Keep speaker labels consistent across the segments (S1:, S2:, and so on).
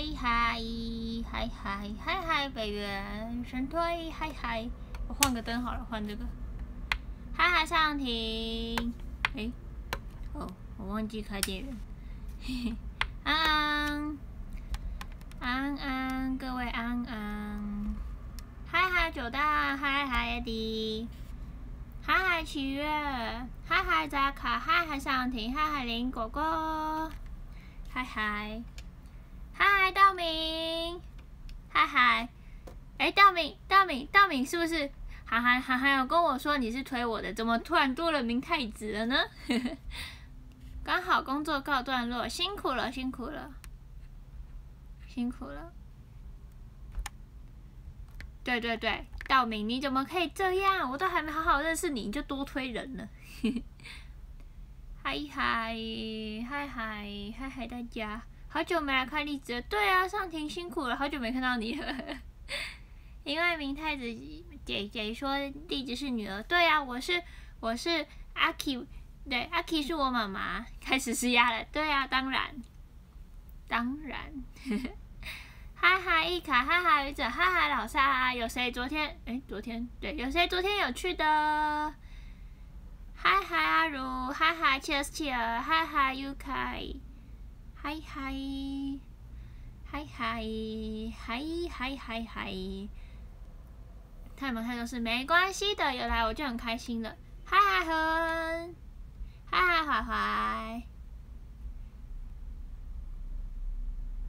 S1: 嗨嗨嗨嗨嗨嗨，北原神推嗨嗨，我换个灯好了，换这个。嗨嗨上庭，哎，哦，我忘记开电源。嘿嘿，安安安安，各位安安。嗨嗨九大，嗨嗨迪，嗨嗨七月，嗨嗨扎卡，嗨嗨上庭，嗨嗨林果果，嗨嗨。嗨，道明，嗨嗨，哎，道明，道明，道明，是不是？涵涵，涵涵有跟我说你是推我的，怎么突然多了明太子了呢？刚好工作告段落，辛苦了，辛苦了，辛苦了。对对对，道明，你怎么可以这样？我都还没好好认识你，你就多推人了。嗨 嗨，嗨嗨，嗨嗨，大家。好久没来看栗子了，对啊，上庭辛苦了，好久没看到你了。因为明太子姐姐说栗子是女儿，对啊，我是我是阿 K，对，阿 K 是我妈妈，开始施压了，对啊，当然，当然。嗨嗨一卡，嗨嗨鱼子，嗨嗨老沙，有谁昨天？哎，昨天对，有谁昨天有去的？嗨嗨阿如，嗨嗨 Cheers Cheers，嗨嗨 UK。嗨嗨，嗨嗨，嗨嗨嗨嗨！太忙太多事没关系的，有来我就很开心了。嗨嗨哼，嗨嗨怀怀。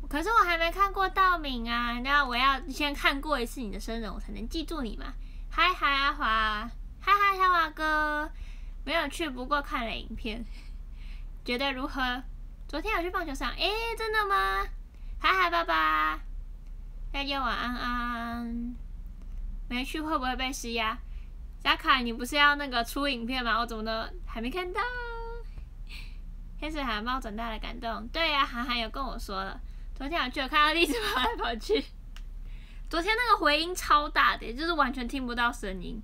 S1: 可是我还没看过道敏啊，那我要先看过一次你的生日，我才能记住你嘛。嗨嗨阿华，嗨嗨小华哥，没有去，不过看了影片，觉得如何？昨天有去棒球场，哎，真的吗？嗨嗨，爸爸，大家晚安安。没去会不会被施压？扎卡，你不是要那个出影片吗？我怎么都还没看到？天使海猫长大的感动，对呀，涵涵有跟我说了。昨天我去有看到栗子跑来跑去，昨天那个回音超大的，就是完全听不到声音。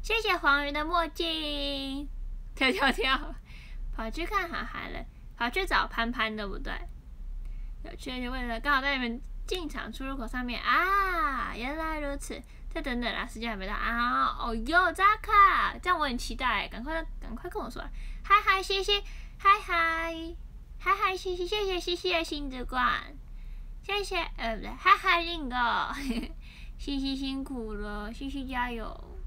S1: 谢谢黄鱼的墨镜，跳跳跳，跑去看涵涵了。跑去找潘潘，对不对？有趣的为了刚好在你们进场出入口上面啊！原来如此，再等等啦，时间还没到啊！哦哟，扎卡，这样我很期待，赶快赶快跟我说，嗨嗨，谢谢，嗨嗨，嗨嗨，谢谢谢谢谢谢星之冠，谢谢呃不对，嗨嗨林哥，西西辛苦了，西西加油，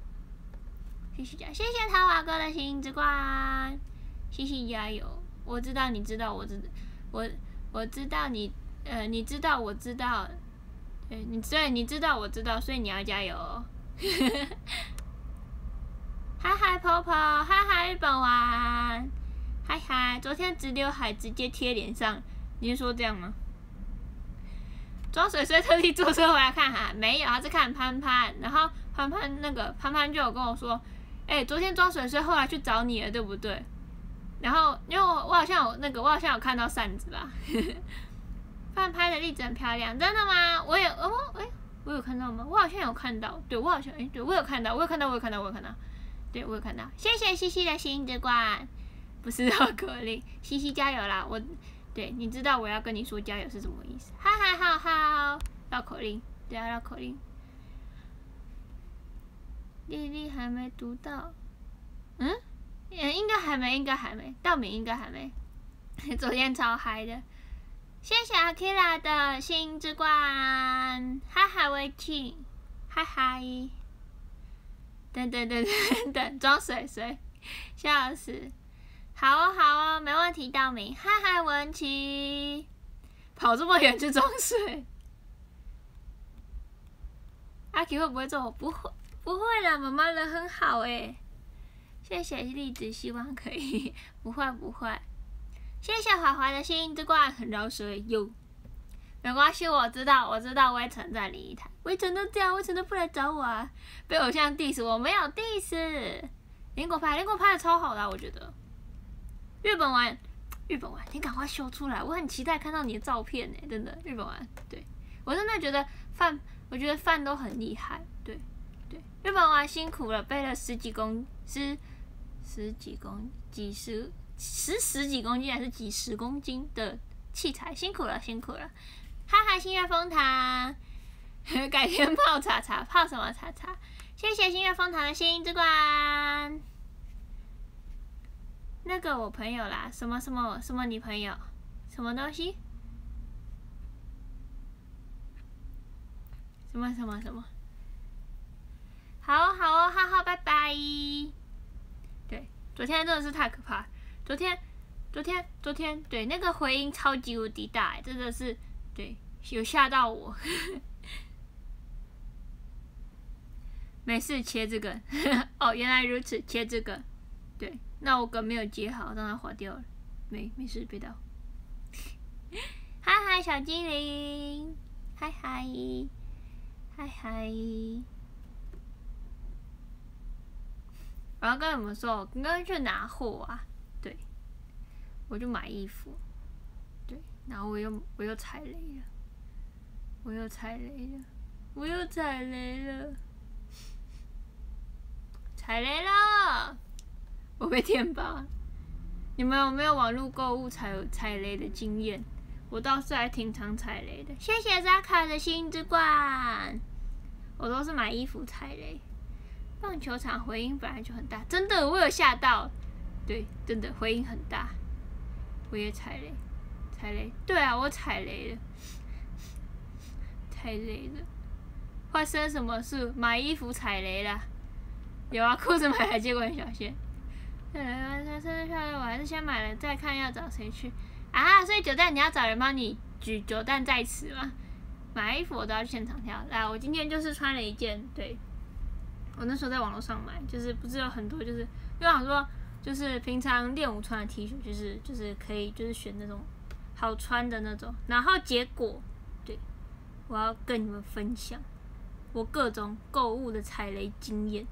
S1: 西西加，谢谢桃花哥的星之冠，西西加油。我知道，你知道，我知，我我知道你，呃，你知道，我知道，对，你对，你知道，我知道，所以你要加油。哦 嗨嗨泡泡，嗨嗨日本玩，嗨嗨，昨天直刘海直接贴脸上，你是说这样吗？装水水特地坐车回来看哈，没有，他是看潘潘，然后潘潘那个潘潘就有跟我说，哎，昨天装水水后来去找你了，对不对？然后，因为我我好像有那个，我好像有看到扇子吧。饭拍的例子很漂亮，真的吗？我有哦，哎，我有看到吗？我好像有看到，对我好像哎，对我有看到，我有看到，我有看到，我有看到，对我有看到。谢谢西西的心之冠，不是绕口令，西西加油啦！我，对，你知道我要跟你说加油是什么意思？哈哈，好好，绕口令，对啊，绕口令。丽丽还没读到，嗯？嗯，应该还没，应该还没，道明应该还没。昨天超嗨的，谢谢阿 Kira 的星之冠，嗨嗨微庆，嗨嗨，等等等等等，装水水，笑死，好哦好哦，没问题，道明，嗨嗨文琪，跑这么远去装水，阿 K 会不会做？不会，不会啦，妈妈人很好诶。谢谢栗子，希望可以，不会不会。谢谢华华的心之冠，很饶舌哟。没关系，我知道，我知道，微尘在另一台。微尘都这样，微尘都不来找我啊？被偶像 diss，我没有 diss。林果拍，林果拍的超好的，我觉得。日本玩，日本玩，你赶快修出来，我很期待看到你的照片呢，真的。日本玩，对我真的觉得饭，我觉得饭都很厉害，对对。日本玩辛苦了，背了十几公十。十几公几十十十几公斤还是几十公斤的器材，辛苦了辛苦了！哈哈，星月风堂，改天泡茶茶，泡什么茶茶？谢谢星月风堂的星之冠。那个我朋友啦，什么什么什么女朋友，什么东西？什么什么什么？好哦好哦，哈哈，拜拜。昨天真的是太可怕。昨天，昨天，昨天，对，那个回音超级无敌大，真的是，对，有吓到我。没事，切这个。哦，原来如此，切这个。对，那我梗没有接好，让它划掉了。没，没事，别倒。嗨嗨，小精灵，嗨嗨，嗨嗨。我要跟你们说，我刚刚去拿货啊，对，我就买衣服，对，然后我又我又踩雷了，我又踩雷了，我又踩雷了，踩雷了，我被骗吧？你们有没有网络购物踩踩雷的经验？我倒是还挺常踩雷的。谢谢扎卡的心之冠，我都是买衣服踩雷。棒球场回音本来就很大，真的，我有吓到。对，真的回音很大，我也踩雷，踩雷。对啊，我踩雷了，太雷了。发生什么事？买衣服踩雷了？有啊，裤子买了，结果很小心。对啊，他生日票，我还是先买了，再看要找谁去。啊，所以九蛋你要找人帮你举九蛋在此吗？买衣服我都要去现场挑。来，我今天就是穿了一件，对。我那时候在网络上买，就是不是有很多，就是因为想说，就是平常练舞穿的 T 恤，就是就是可以就是选那种好穿的那种。然后结果，对，我要跟你们分享我各种购物的踩雷经验，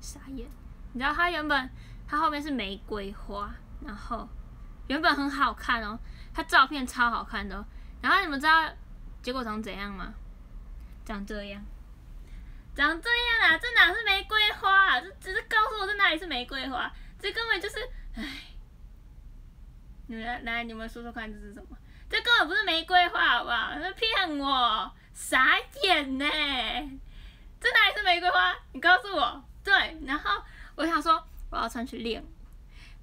S1: 傻眼。你知道它原本它后面是玫瑰花，然后原本很好看哦，它照片超好看的，然后你们知道结果长怎样吗？长这样。长这样啊，这哪是玫瑰花？啊？这只是告诉我这哪里是玫瑰花？这根本就是，唉！你们来来，你们说说看，这是什么？这根本不是玫瑰花，好不好？在骗我，傻眼呢！这哪里是玫瑰花？你告诉我。对，然后我想说我要穿去练，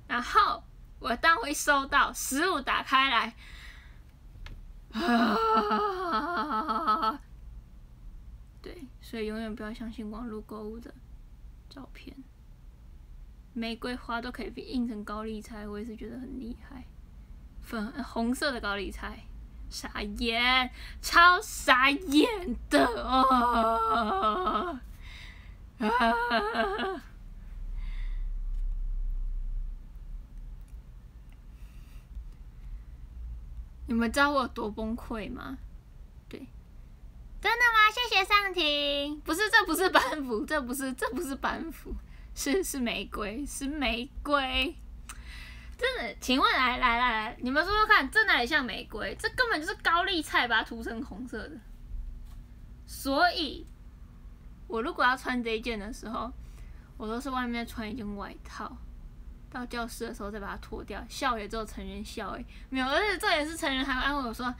S1: 然后我当我一收到十五打开来，啊！对，所以永远不要相信网络购物的照片。玫瑰花都可以印成高丽菜，我也是觉得很厉害。粉红色的高丽菜，傻眼，超傻眼的哦！你们知道我有多崩溃吗？真的吗？谢谢上庭。不是，这不是板斧，这不是，这不是板斧，是是玫瑰，是玫瑰。真的，请问来来来来，你们说说看，这哪里像玫瑰？这根本就是高丽菜，把它涂成红色的。所以，我如果要穿这一件的时候，我都是外面穿一件外套，到教室的时候再把它脱掉。笑也只有成人笑诶，没有，而且这也是成人还会安慰我说。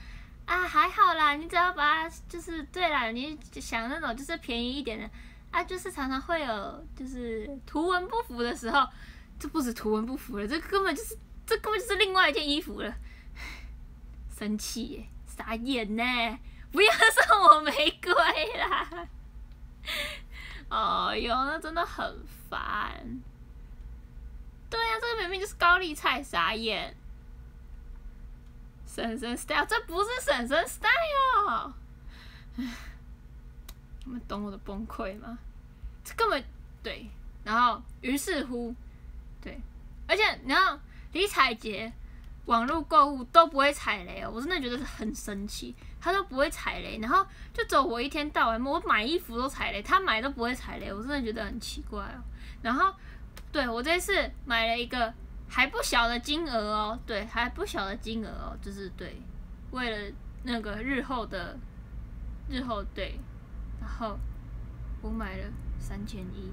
S1: 啊，还好啦，你只要把它就是对啦，你想那种就是便宜一点的啊，就是常常会有就是图文不符的时候，这不止图文不符了，这根本就是这根本就是另外一件衣服了，生气耶，傻眼呢，不要送我玫瑰啦，哦哟，那真的很烦，对呀，这个明明就是高丽菜，傻眼。婶婶 style，这不是婶婶 style，你们懂我的崩溃吗？这根本对，然后于是乎，对，而且然后李彩杰网络购物都不会踩雷哦，我真的觉得很神奇，他都不会踩雷，然后就走我一天到晚，我买衣服都踩雷，他买都不会踩雷，我真的觉得很奇怪哦。然后对我这次买了一个。还不小的金额哦，对，还不小的金额哦，就是对，为了那个日后的日后对，然后我买了三千一，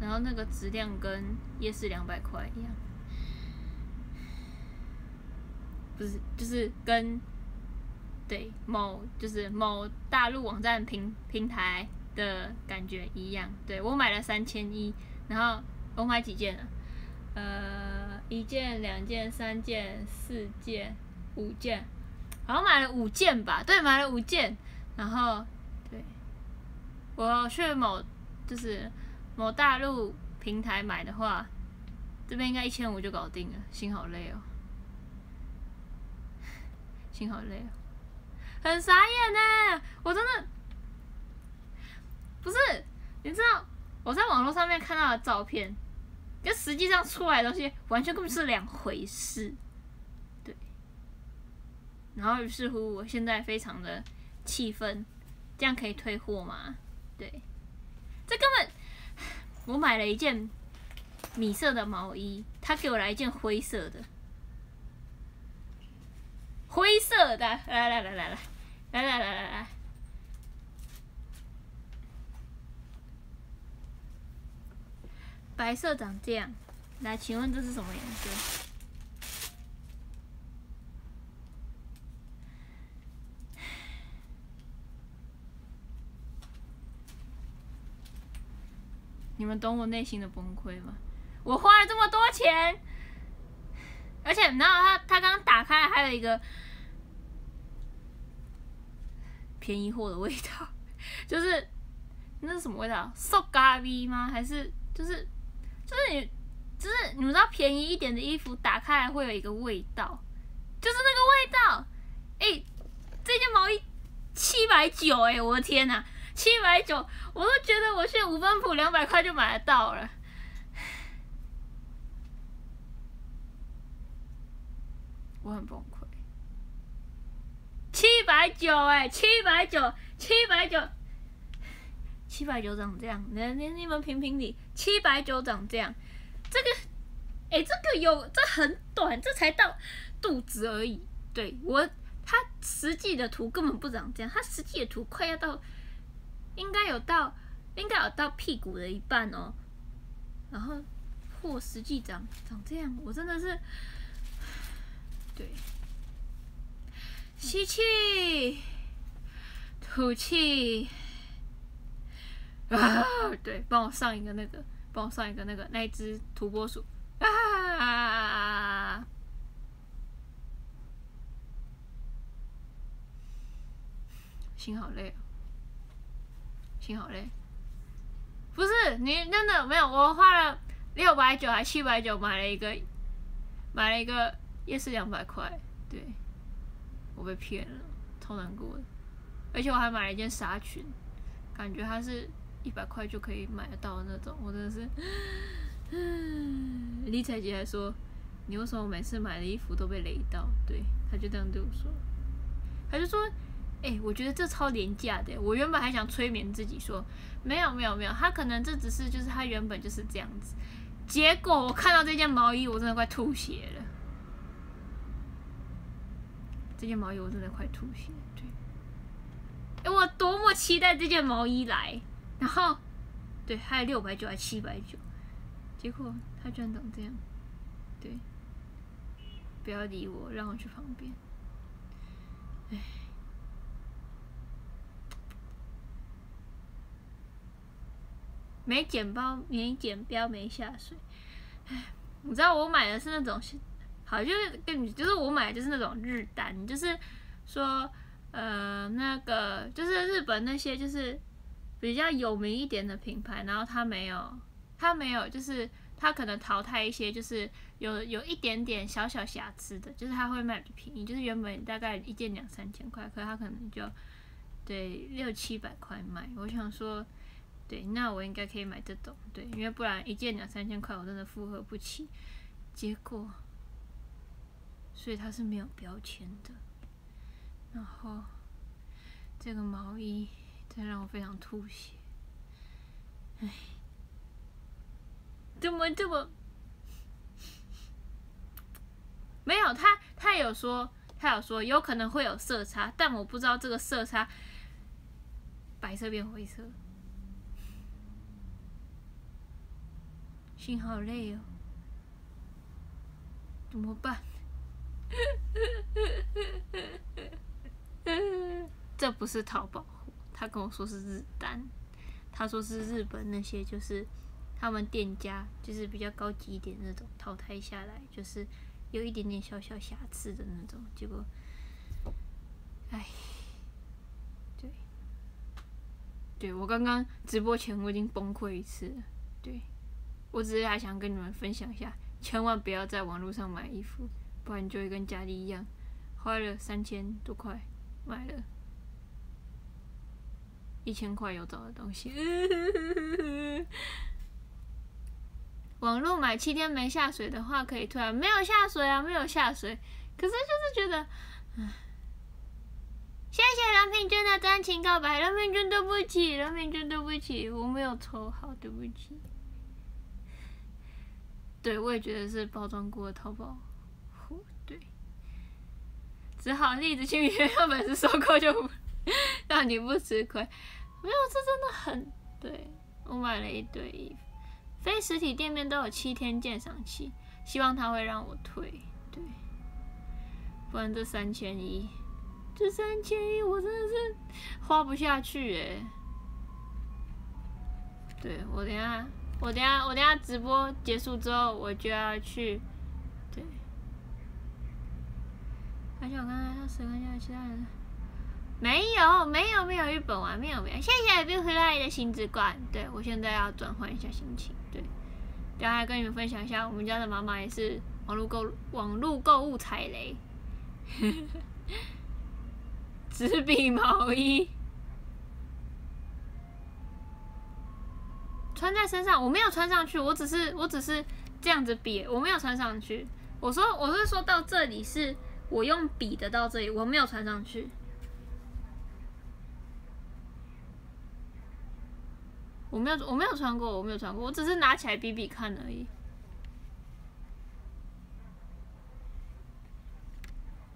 S1: 然后那个质量跟夜市两百块一样，不是，就是跟对某就是某大陆网站平平台的感觉一样。对我买了三千一，然后我买几件了？呃，一件、两件、三件、四件、五件，好像买了五件吧？对，买了五件。然后，对，我去某就是某大陆平台买的话，这边应该一千五就搞定了。心好累哦，心好累哦，很傻眼呢！我真的不是，你知道我在网络上面看到的照片。跟实际上出来的东西完全根本是两回事，对。然后于是乎，我现在非常的气愤，这样可以退货吗？对，这根本 我买了一件米色的毛衣，他给我来一件灰色的，灰色的，来来来来来，来来来来。白色长这样，来，请问这是什么颜色？你们懂我内心的崩溃吗？我花了这么多钱，而且你知道他他刚打开还有一个便宜货的味道，就是那是什么味道？塑咖喱吗？还是就是？就是你，就是你们知道便宜一点的衣服打开来会有一个味道，就是那个味道。哎，这件毛衣七百九，哎，我的天哪，七百九，我都觉得我去五分铺两百块就买得到了。我很崩溃，七百九，哎，七百九，七百九。七百九长这样，你你你们评评理，七百九长这样，这个，哎，这个有这很短，这才到肚子而已。对我，它实际的图根本不长这样，它实际的图快要到，应该有到，应该有到屁股的一半哦。然后货实际长长这样，我真的是，对，吸气，吐气。啊，对，帮我上一个那个，帮我上一个那个那只土拨鼠啊！心好累，心好累。不是你真的没有，我花了六百九还七百九买了一个，买了一个夜市两百块，对，我被骗了，超难过的。而且我还买了一件纱裙，感觉它是。一百块就可以买得到的那种，我真的是，李彩杰还说，你为什么每次买的衣服都被雷到？对，他就这样对我说，他就说，哎，我觉得这超廉价的。我原本还想催眠自己说，没有没有没有，他可能这只是就是他原本就是这样子。结果我看到这件毛衣，我真的快吐血了。这件毛衣我真的快吐血，对。哎，我多么期待这件毛衣来。然后，对，还有六百九，还七百九，结果他居然长这样，对，不要理我，让我去旁边。唉，没剪包，没剪标，没下水。唉，你知道我买的是那种，好，就是跟你，就是我买的就是那种日单，就是说，呃，那个就是日本那些就是。比较有名一点的品牌，然后它没有，它没有，就是它可能淘汰一些，就是有有一点点小小瑕疵的，就是它会卖比便宜，就是原本大概一件两三千块，可是它可能就对六七百块卖。我想说，对，那我应该可以买这种，对，因为不然一件两三千块我真的负荷不起。结果，所以它是没有标签的。然后这个毛衣。这让我非常吐血，唉，怎么这么没有？他他有说，他有说有可能会有色差，但我不知道这个色差，白色变灰色，心好累哦，怎么办？这不是淘宝，他跟我说是日单，他说是日本那些就是他们店家就是比较高级一点那种淘汰下来，就是有一点点小小瑕疵的那种，结果，哎，对，对我刚刚直播前我已经崩溃一次了，对我只是还想跟你们分享一下，千万不要在网络上买衣服，不然就会跟家里一样，花了三千多块买了。一千块有找的东西，网络买七天没下水的话可以退啊，没有下水啊，没有下水，可是就是觉得，谢谢梁平君的真情告白，梁平君对不起，梁平君对不起，我没有抽好，对不起。对，我也觉得是包装过的淘宝，对，只好栗子青学校本事收购就。让你不吃亏，没有，这真的很对。我买了一堆衣服，非实体店面都有七天鉴赏期，希望他会让我退，对，不然这三千一，这三千一我真的是花不下去哎。对我等下，我等下，我等下直播结束之后，我就要去，对。而且我刚才说十块钱，其他人。没有，没有，没有日本玩，没有，没有。谢谢 b 回来的新之冠，对我现在要转换一下心情，对。等下跟你们分享一下，我们家的妈妈也是网络购网络购物踩雷，纸笔毛衣穿在身上，我没有穿上去，我只是我只是这样子比，我没有穿上去。我说我是说到这里是我用笔的到这里，我没有穿上去。我没有，我没有穿过，我没有穿过，我只是拿起来比比看而已。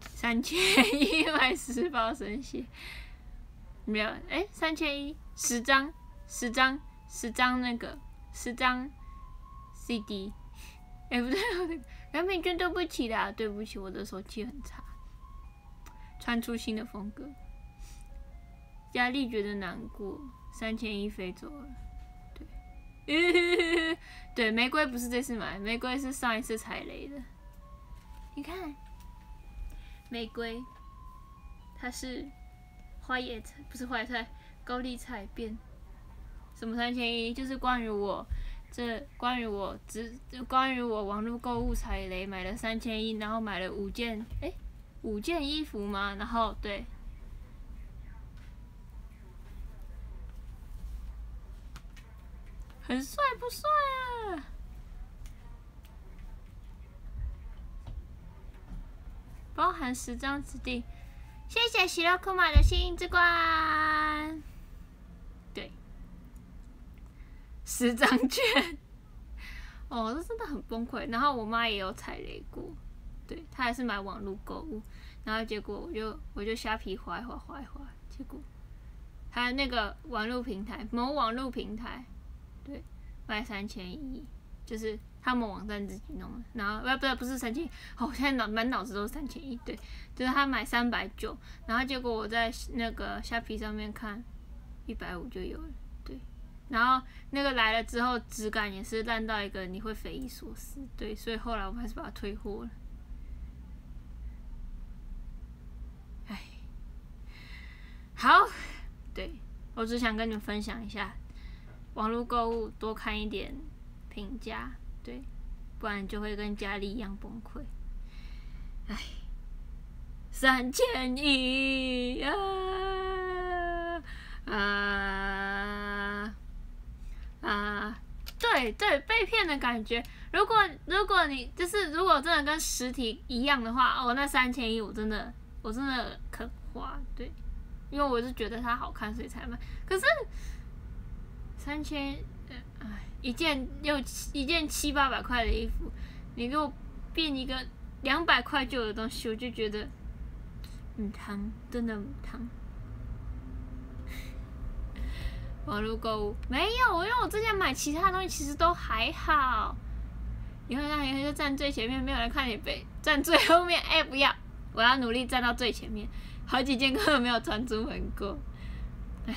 S1: 三千一买十包神鞋，没有，哎，三千一十张，十张，十张那个，十张 CD，哎，不对，杨品君对不起啦，对不起，我的手气很差，穿出新的风格，佳丽觉得难过，三千一飞走了。对，玫瑰不是这次买，玫瑰是上一次踩雷的。你看，玫瑰，它是花叶菜，不是花野菜，高丽菜变什么三千一？就是关于我，这关于我只关于我网络购物踩雷，买了三千一，然后买了五件，哎，五件衣服吗？然后对。很帅不帅啊？包含十张纸币，谢谢喜乐库玛的幸运之冠。对，十张券。哦，这真的很崩溃。然后我妈也有踩雷过，对她还是买网络购物，然后结果我就我就虾皮划一划划一划，结果还有那个网络平台某网络平台。对，卖三千一，就是他们网站自己弄的。然后，不，不，不是三千，哦，现在脑满脑子都是三千一。对，就是他买三百九，然后结果我在那个虾皮上面看，一百五就有了。对，然后那个来了之后，质感也是烂到一个你会匪夷所思。对，所以后来我还是把它退货了。唉，好，对我只想跟你们分享一下。网络购物多看一点评价，对，不然就会跟家里一样崩溃。唉，三千一啊啊啊！对对，被骗的感觉。如果如果你就是如果真的跟实体一样的话，哦，那三千一我真的我真的肯花，对，因为我是觉得它好看，所以才买。可是。三千，哎，一件六一件七八百块的衣服，你给我变一个两百块就的东西，我就觉得，很疼，真的很疼。网络购物没有，因为我之前买其他东西其实都还好。以后让以后就站最前面，没有人看你背，站最后面。哎，不要，我要努力站到最前面。好几件根本没有穿出门过。哎，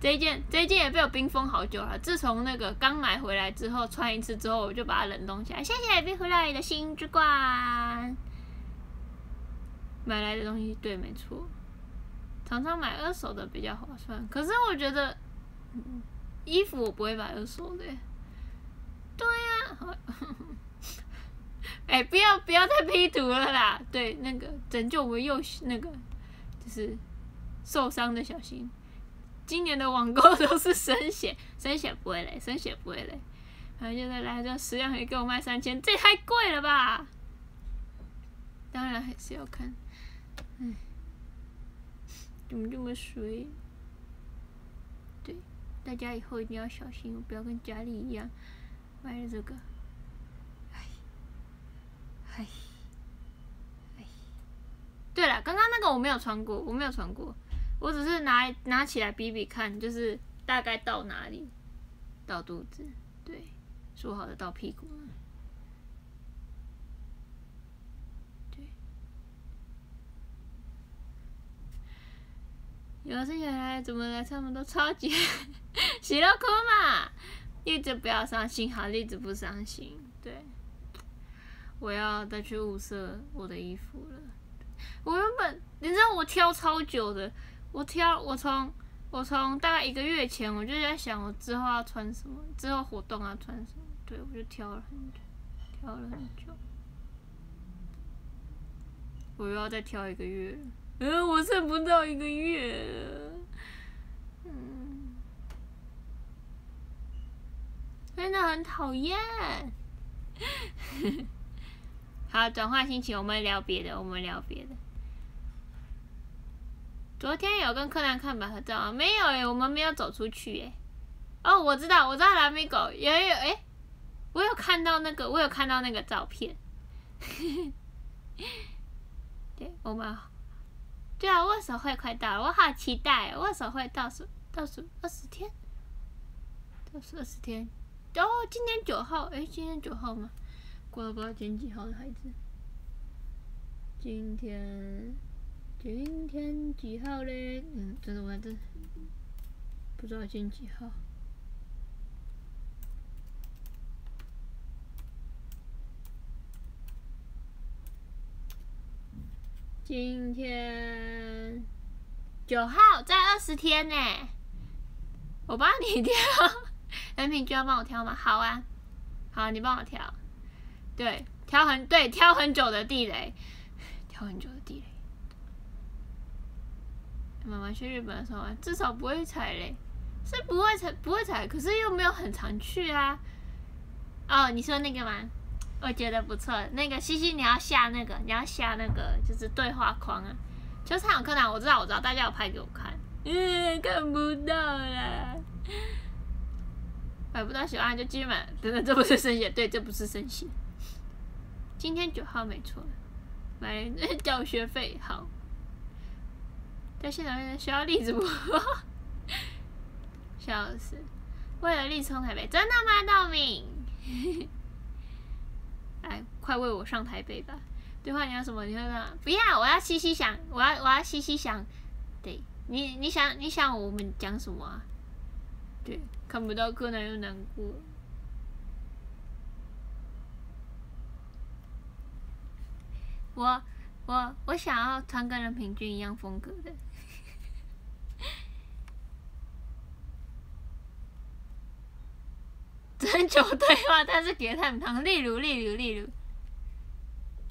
S1: 这一件这一件也被我冰封好久了。自从那个刚买回来之后，穿一次之后，我就把它冷冻起来。谢谢冰回来的新之冠。买来的东西对，没错。常常买二手的比较划算，可是我觉得衣服我不会买二手的。对呀，哎，不要不要再 P 图了啦！对，那个拯救我们幼那个就是受伤的小心。今年的网购都是生血，生血不会嘞，生血不会嘞。然后现在来这十样鱼给我卖三千，这太贵了吧？当然还是要看，嗯，怎么这么水？对，大家以后一定要小心，不要跟家里一样。买了这个，唉，唉，唉。对了，刚刚那个我没有穿过，我没有穿过，我只是拿拿起来比比看，就是大概到哪里，到肚子，对，说好的到屁股，对。有生小孩怎么来？他们都超级喜乐哭嘛。一直不要伤心，好，一直不伤心。对，我要再去物色我的衣服了。我原本，你知道我挑超久的，我挑，我从我从大概一个月前我就在想，我之后要穿什么，之后活动要穿什么。对，我就挑了很久，挑了很久。我又要再挑一个月，嗯，我剩不到一个月了。真的很讨厌。好，转换心情，我们聊别的，我们聊别的。昨天有跟柯南看百合照吗？没有诶，我们没有走出去诶。哦，我知道，我知道蓝米狗也有诶，我有看到那个，我有看到那个照片。对，我们，对啊，握手会快到了，我好期待，握手会倒数倒数二十天，倒数二十天。哦，今天九号，哎，今天九号吗？过了不知道今天几号的孩子。今天，今天几号嘞？嗯，真的我这不知道今天几号。今天九号，在二十天呢。我帮你挑。人品就要帮我挑吗？好啊，好，你帮我挑。对，挑很对，挑很久的地雷，挑很久的地雷。妈妈去日本的时候，至少不会踩雷，是不会踩，不会踩，可是又没有很常去啊。哦，你说那个吗？我觉得不错，那个西西，你要下那个，你要下那个，就是对话框啊。球场有柯南，我知道，我知道，大家有拍给我看。嗯，看不到啦。买不到喜欢就继续买，等等，这不是生血，对，这不是生血。今天九号没错，买 交学费好。在现场需要栗子不？笑死！为了立冲台北，真的吗？道明，哎，快为我上台北吧！对话你要什么？你会说什不要，我要细细想，我要我要细细想。对你，你想你想我们讲什么啊？对。看不到柯南又难过。我我我想要穿跟人平均一样风格的。真久对话，但是别太长。例如例如例如，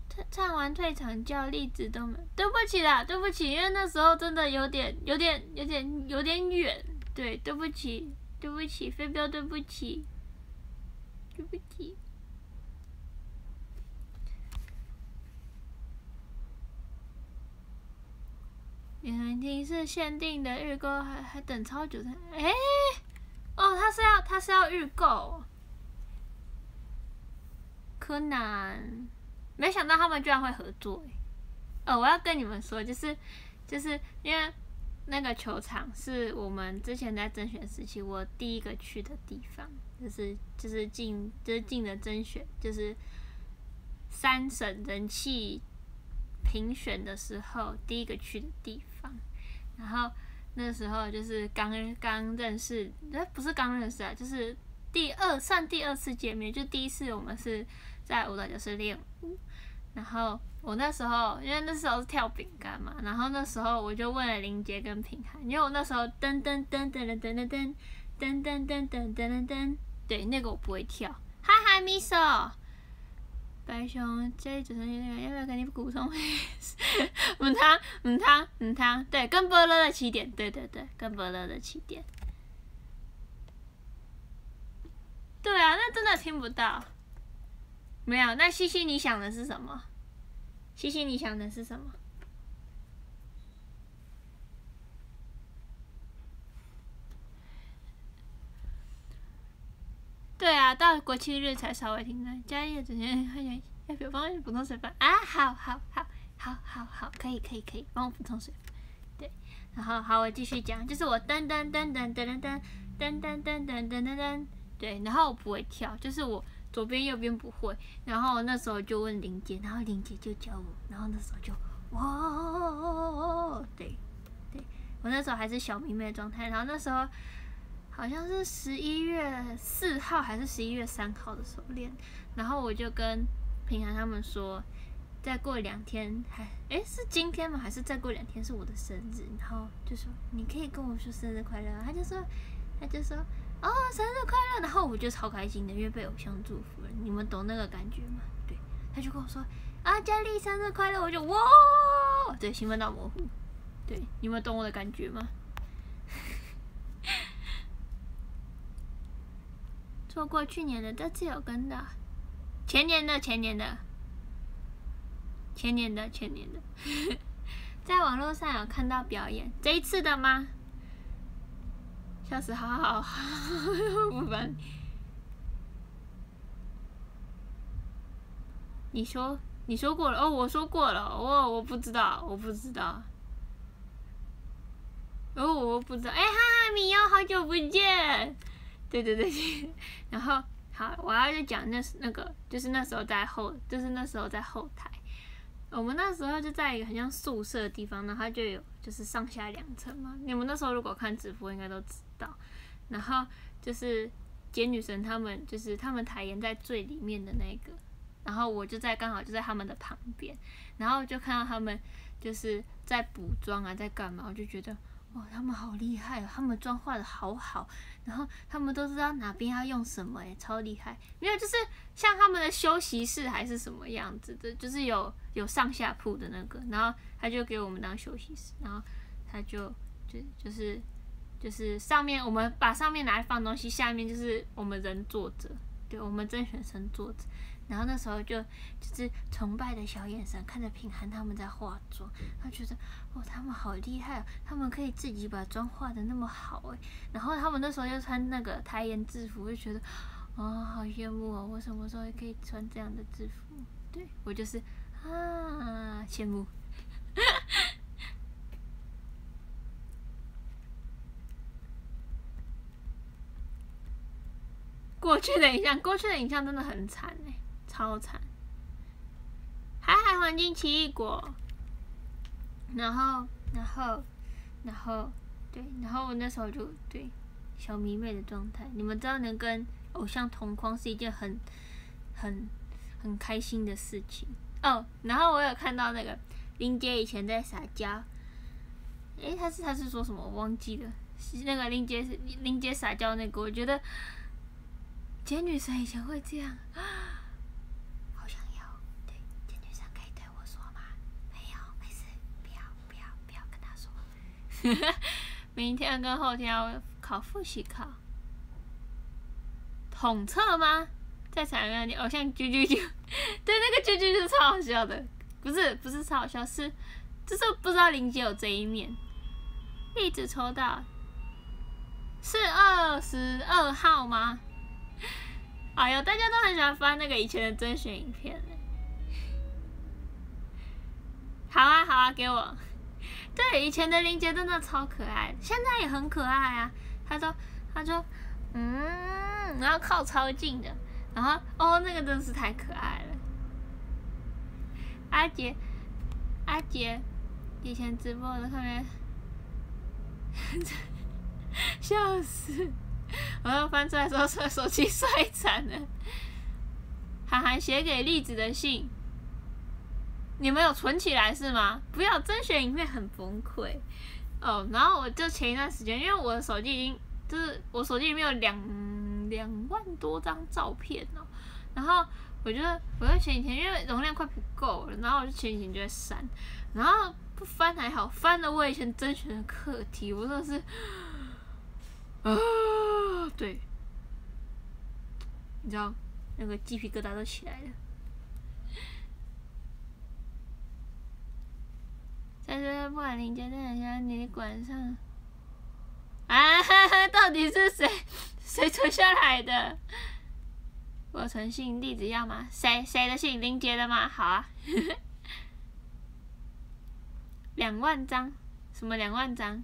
S1: 唱唱完退场叫栗子都没。对不起啦，对不起，因为那时候真的有点有点有点有点远。对，对不起。对不起，飞镖，对不起，对不起。原来听是限定的预购，还还等超久的。哎，哦，他是要他是要预购。柯南，没想到他们居然会合作。哦，我要跟你们说，就是就是因为。那个球场是我们之前在甄选时期我第一个去的地方，就是就是进就是进的甄选，就是三省人气评选的时候第一个去的地方，然后那时候就是刚刚认识，哎，不是刚认识啊，就是第二算第二次见面，就第一次我们是在舞蹈教室练舞，然后我那时候因为那时候是跳饼干嘛，然后那时候我就问了林杰跟平涵，因为我那时候噔噔噔噔噔噔噔噔噔噔噔噔噔噔，对，那个我不会跳，嗨嗨，Miso。白熊，这组成一个要不要给你补充？唔汤唔汤唔汤，对，跟伯乐的起点，对对对，跟伯乐的起点。对啊，那真的听不到。没有，那西西你想的是什么？西西你想的是什么？对啊，到国庆日才稍微听到。家里整天还想要不要帮我补充水分啊？好好好好好好，可以可以可以，帮我补充水分。对，然后好，我继续讲，就是我噔噔噔噔噔噔噔噔噔噔噔噔噔，对，然后我不会跳，就是我左边右边不会，然后那时候就问林姐，然后林姐就教我，然后那时候就哇，对对，我那时候还是小迷妹的状态，然后那时候。好像是十一月四号还是十一月三号的时候练，然后我就跟平常他们说，再过两天还哎是今天吗？还是再过两天是我的生日？然后就说你可以跟我说生日快乐，他就说他就说哦生日快乐，然后我就超开心的，因为被偶像祝福了，你们懂那个感觉吗？对，他就跟我说啊佳丽生日快乐，我就哇对兴奋到模糊，对你们懂我的感觉吗？错过去年的，这次有跟的，前年的，前年的，前年的，前年的，在网络上有看到表演，这一次的吗？笑死，好好好，不烦。你说，你说过了哦，我说过了，我我不知道，我不知道。哦，我不知道，哎哈哈，米哟，好久不见。对对对，然后好，我要就讲那那个，就是那时候在后，就是那时候在后台，我们那时候就在一个很像宿舍的地方，然后就有就是上下两层嘛。你们那时候如果看直播应该都知道。然后就是简女神他们，就是他们台演在最里面的那个，然后我就在刚好就在他们的旁边，然后就看到他们就是在补妆啊，在干嘛，我就觉得。哇，他们好厉害他们妆画的好好，然后他们都知道哪边要用什么，哎，超厉害。没有，就是像他们的休息室还是什么样子的，就是有有上下铺的那个，然后他就给我们当休息室，然后他就就就是就是上面我们把上面拿来放东西，下面就是我们人坐着，对我们甄选生坐着。然后那时候就就是崇拜的小眼神看着平涵他们在化妆，他觉得哦他们好厉害，他们可以自己把妆化的那么好哎。然后他们那时候又穿那个台颜制服，就觉得哦好羡慕哦，我什么时候也可以穿这样的制服？对我就是啊羡慕。过去的影像，过去的影像真的很惨哎。超惨！海海黄金奇异果，然后，然后，然后，对，然后我那时候就对小迷妹的状态，你们知道能跟偶像同框是一件很、很、很开心的事情哦。然后我有看到那个林杰以前在撒娇，诶，他是他是说什么？我忘记了。是那个林杰是林杰撒娇那个，我觉得杰女神以前会这样。明天跟后天要考复习考，统测吗？在场有你偶像啾啾啾，对，那个啾啾啾超好笑的，不是不是超好笑，是就是不知道林姐有这一面，一直抽到，是二十二号吗？哎呦，大家都很喜欢翻那个以前的甄选影片。好啊好啊，给我。对，以前的林杰真的超可爱，现在也很可爱啊。他说，他说，嗯，然后靠超近的，然后哦，那个真是太可爱了。阿杰，阿杰，以前直播的看面，笑死！我要翻出来说，手手机 摔惨了。涵涵写给栗子的信，你们有存起来是吗？不要，甄选影片很崩溃。哦，然后我就前一段时间，因为我的手机已经就是我手机里面有两两万多张照片哦，然后我觉得我在前几天因为容量快不够了，然后我就前几天就在删，然后不翻还好，翻了我以前甄选的课题，我真的是啊，对，你知道那个鸡皮疙瘩都起来了。但是不管林家在哪你管上啊？到底是谁 谁存下来的？我诚信地址要吗？谁谁的信？林杰的吗？好啊，两万张，什么两万张？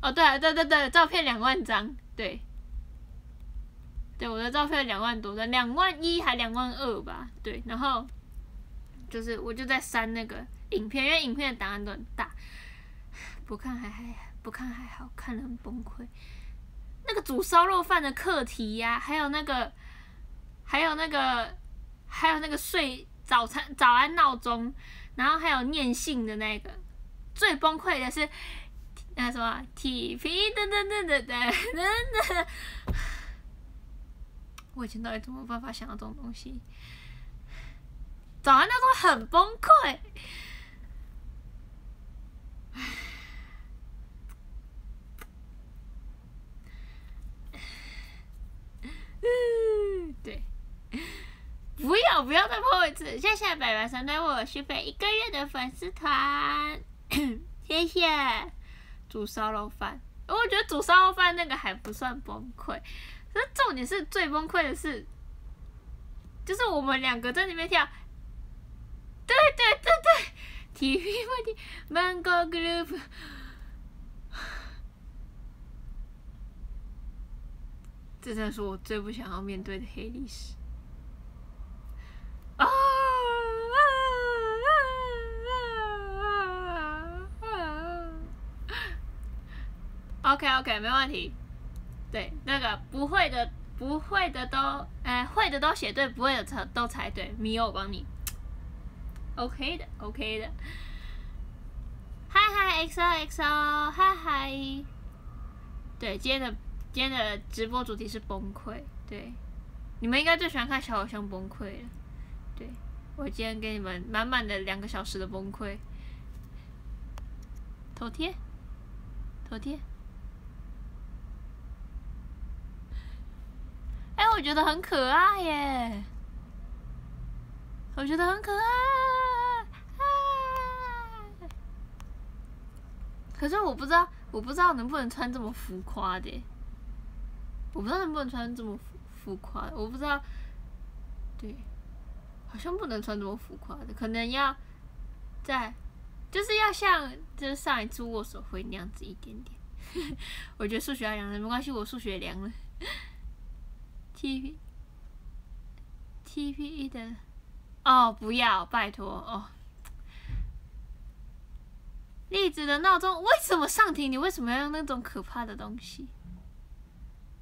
S1: 哦，对啊对对对，照片两万张，对。对，我的照片两万多的，两万一还两万二吧。对，然后就是我就在删那个影片，因为影片的档案都很大，不看还还不看还好，看了很崩溃。那个煮烧肉饭的课题呀，还有那个还有那个还有那个睡早餐早安闹钟，然后还有念信的那个，最崩溃的是那什么 T P 噔噔噔噔噔噔噔。我以前到底怎么办法想到这种东西？早安那时候很崩溃。嗯，对，不要不要再破一次！谢谢白白三对我续费一个月的粉丝团，谢谢。煮烧肉饭，我觉得煮烧肉饭那个还不算崩溃。可是重点是最崩溃的是，就是我们两个在那边跳，对对对对，T V 问题，Mango Group，这才是我最不想要面对的黑历史。啊！OK OK，没问题。对，那个不会的，不会的都，哎，会的都写对，不会的猜都猜对。米友帮你，OK 的，OK 的。嗨嗨，XOXO，嗨嗨。对，今天的今天的直播主题是崩溃。对，你们应该最喜欢看小偶像崩溃了。对，我今天给你们满满的两个小时的崩溃。头贴，头贴。哎，我觉得很可爱耶！我觉得很可爱，可是我不知道，我不知道能不能穿这么浮夸的。我不知道能不能穿这么浮浮夸，我不知道。对，好像不能穿这么浮夸的，可能要在，就是要像就是上一次握手会那样子一点点。我觉得数学要凉了，没关系，我数学凉了。T P T P E 的哦，不要，拜托哦。栗子的闹钟为什么上庭？你为什么要用那种可怕的东西？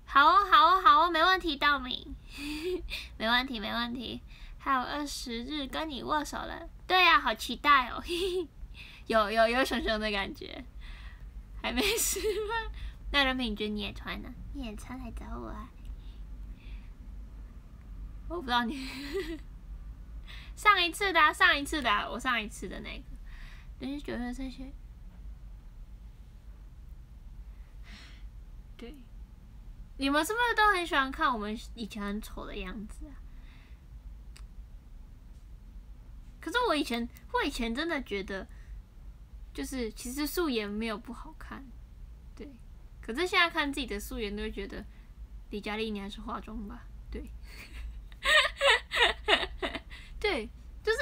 S1: 好哦，好哦，好哦，没问题，道明，没问题，没问题。还有二十日跟你握手了，对呀，好期待哦，嘿 嘿有有有熊熊的感觉。还没吃饭？那人品君你也穿呢？你也穿来找我啊？我不知道你。上一次的，上一次的，我上一次的那个，就是觉得这些，对，你们是不是都很喜欢看我们以前很丑的样子啊？可是我以前，我以前真的觉得，就是其实素颜没有不好看，对。可是现在看自己的素颜，都会觉得李佳丽，你还是化妆吧，对。就是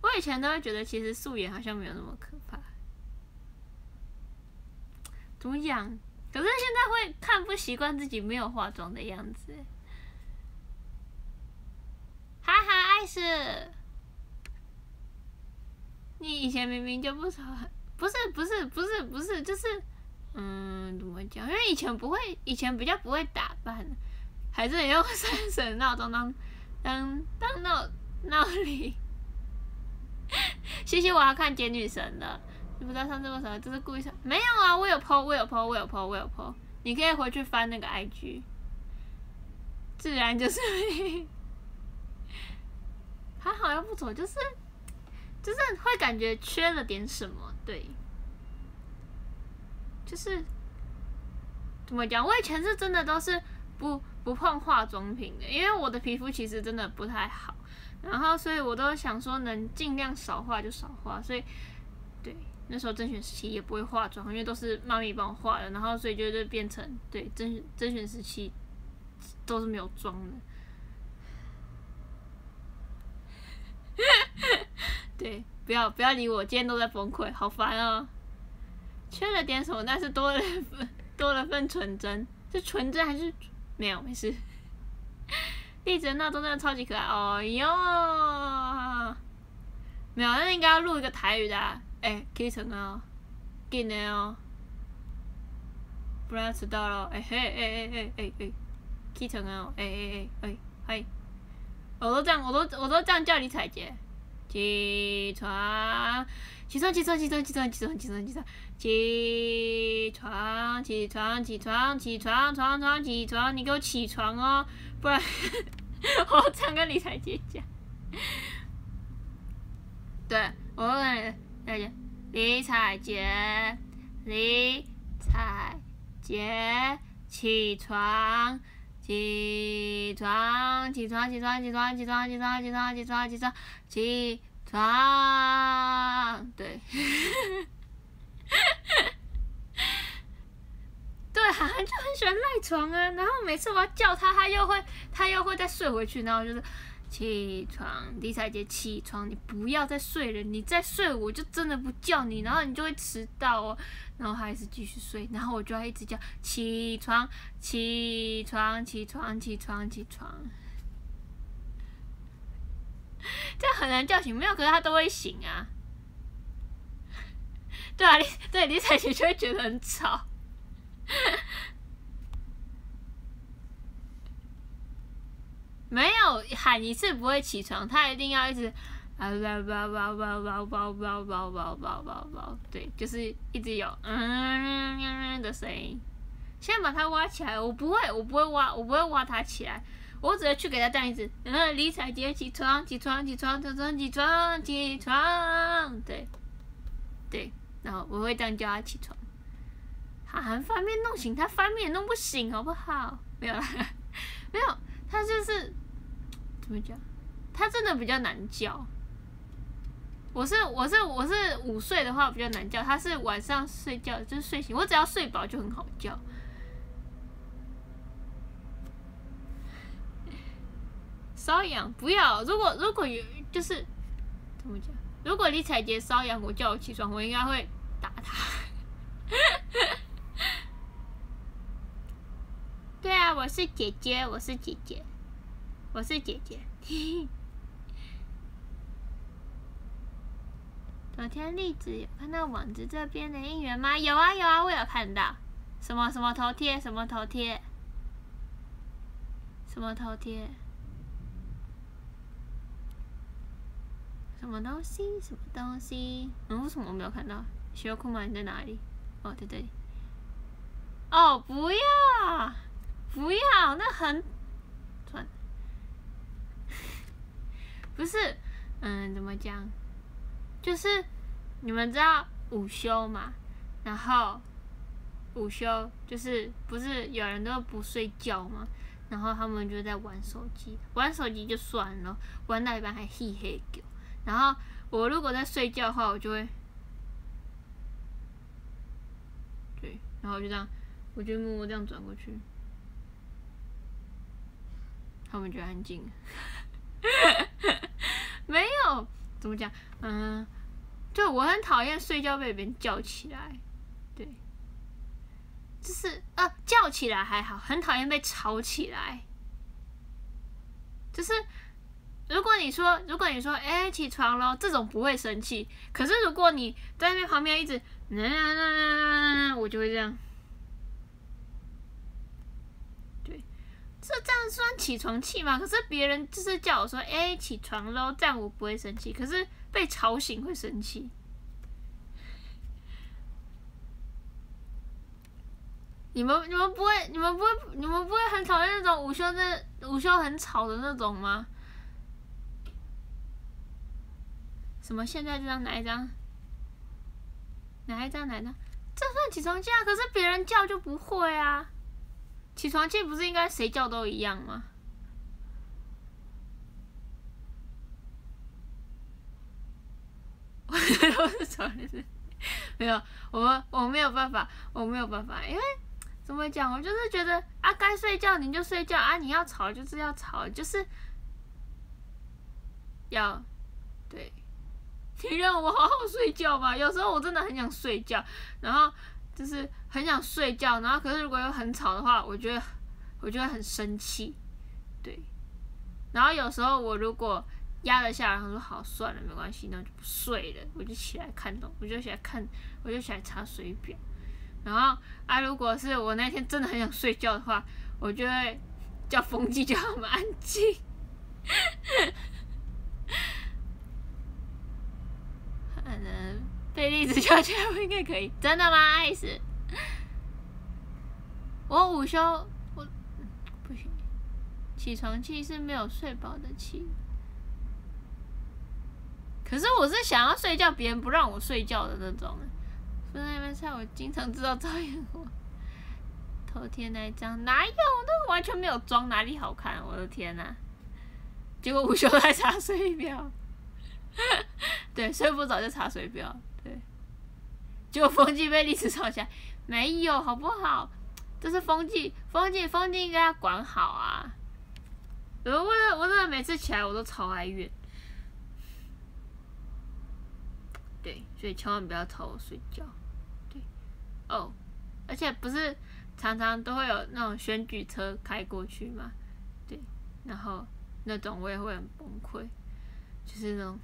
S1: 我以前都会觉得，其实素颜好像没有那么可怕。怎么讲？可是现在会看不习惯自己没有化妆的样子。嗨 nice。你以前明明就不吵，不是不是不是不是，就是嗯，怎么讲？因为以前不会，以前比较不会打扮，还是用 三声闹钟当当 当闹闹铃。谢谢我要看简女神的，你不知道上次为什么？就是故意上？没有啊，我有 po，我有 po，我有 po，我有 po。你可以回去翻那个 IG，自然就是还好又不走，就是。就是会感觉缺了点什么，对，就是怎么讲？我以前是真的都是不不碰化妆品的，因为我的皮肤其实真的不太好，然后所以我都想说能尽量少化就少化，所以对那时候甄选时期也不会化妆，因为都是妈咪帮我化的，然后所以就就变成对甄甄选时期都是没有妆的。对，不要不要理我，今天都在崩溃，好烦哦。缺了点什么，但是多了份 多了份纯真，是纯真还是没有？没事。一直闹钟真的超级可爱哦哟。没有，那应该要录一个台语的。哎，可以成啊，进来哦，不然要迟到了。哎嘿，哎哎哎哎哎，可以成啊，哎哎哎哎，嗨。我都这样，我都我都这样叫李彩杰。起床，起床，起床，起床，起床，起床，起床，起床，起床，起床，起床，起床，床床起床，你给我起床哦，不然我唱跟李彩姐讲。对，我跟大家，李彩姐，李彩姐，起床。起床，起床，起床，起床，起床，起床，起床，起床，起床，起啊，对，对，涵涵就很喜欢赖床啊，然后每次我要叫他，他又会，他又会再睡回去，然后就是。起床，李彩杰，起床！你不要再睡了，你再睡我就真的不叫你，然后你就会迟到哦。然后还是继续睡，然后我就要一直叫起床，起床，起床，起床，起床。这样很难叫醒，没有，可是他都会醒啊。对啊，李对李彩杰就会觉得很吵。没有喊一次不会起床，他一定要一直啊吧吧吧吧吧吧吧吧吧吧吧，对，就是一直有嗯的声音。先把它挖起来，我不会，我不会挖，我不会挖它起来，我只要去给他这一子。嗯，李彩杰起床，起床，起床，起床，起床，起床，对，对，然后我会这样叫他起床。喊翻面弄醒他，翻面弄不醒，好不好？没有，没有，他就是。怎么讲？他真的比较难叫。我是我是我是午睡的话比较难叫，他是晚上睡觉就是睡醒，我只要睡饱就很好叫。瘙痒不要，如果如果有就是怎么讲？如果李彩杰瘙痒，我叫我起床，我应该会打他。对啊，我是姐姐，我是姐姐。我是姐姐。昨天栗子有看到网子这边的应援吗？有啊有啊，我有看到。什么什么头贴？什么头贴？什么头贴？什么东西？什么东西？嗯，为什么我没有看到？小库玛你在哪里？哦，在这里。哦，不要，不要，那很。不是，嗯，怎么讲？就是你们知道午休嘛？然后午休就是不是有人都不睡觉嘛？然后他们就在玩手机，玩手机就算了，玩到一半还嘿嘿叫。然后我如果在睡觉的话，我就会，对，然后就这样，我就默默这样转过去，他们就安静。没有，怎么讲？嗯，就我很讨厌睡觉被别人叫起来，对，就是呃叫起来还好，很讨厌被吵起来，就是如果你说，如果你说，哎，起床了，这种不会生气。可是如果你在那旁边一直，我就会这样。对，这这样算起床气吗？可是别人就是叫我说，哎，起床喽，这样我不会生气。可是被吵醒会生气。你们你们不会你们不会你们不会很讨厌那种午休那午休很吵的那种吗？什么？现在这张哪一张？哪一张？哪一张？这算起床气啊？可是别人叫就不会啊。起床气不是应该谁叫都一样吗？我是吵的没有，我我没有办法，我没有办法，因为。怎么讲？我就是觉得啊，该睡觉你就睡觉啊，你要吵就是要吵，就是要对，你让我好好睡觉吧。有时候我真的很想睡觉，然后就是很想睡觉，然后可是如果又很吵的话，我觉得我就会很生气，对。然后有时候我如果压了下来，他说好算了，没关系，那就不睡了，我就起来看懂，我就起来看，我就起来查水表。然后啊，如果是我那天真的很想睡觉的话，我就会叫风机叫他们安静。可能被栗子叫起来，我应该可以。真的吗，艾斯？我午休，我不行。起床气是没有睡饱的气。可是我是想要睡觉，别人不让我睡觉的那种。在那边菜，我经常知道赵彦我头贴那一张哪有？那完全没有装，哪里好看？我的天哪！结果午休在查水表，对，睡不着就查水表，对。结果风纪被历史抄起来，没有好不好？这是风纪，风纪，风纪应该要管好啊！我我我真的每次起来我都超哀怨。对，所以千万不要吵我睡觉。对哦，而且不是常常都会有那种选举车开过去嘛？对，然后那种我也会很崩溃，就是那种，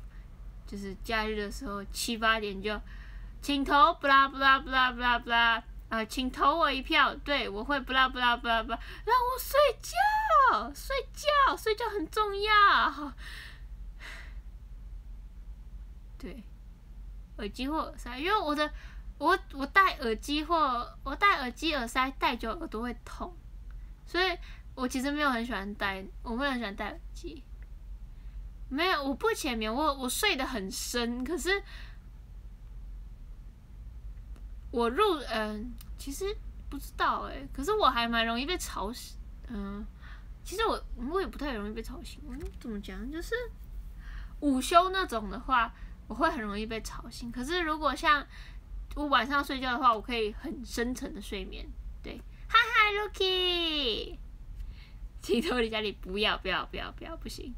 S1: 就是假日的时候七八点就请投，布拉布拉布拉布拉布拉，啊，请投我一票，对我会布拉布拉布拉布拉，让我睡觉，睡觉，睡觉很重要。对，耳机或耳塞，因为我的。我我戴耳机或我戴耳机耳塞戴久耳朵会痛，所以我其实没有很喜欢戴，我没有很喜欢戴耳机。没有，我不浅眠，我我睡得很深，可是我入嗯，其实不知道哎，可是我还蛮容易被吵醒，嗯，其实我我也不太容易被吵醒，怎么讲？就是午休那种的话，我会很容易被吵醒，可是如果像。我晚上睡觉的话，我可以很深沉的睡眠。对，嗨嗨，Lucky，请脱离家里，不要不要不要不要，不行。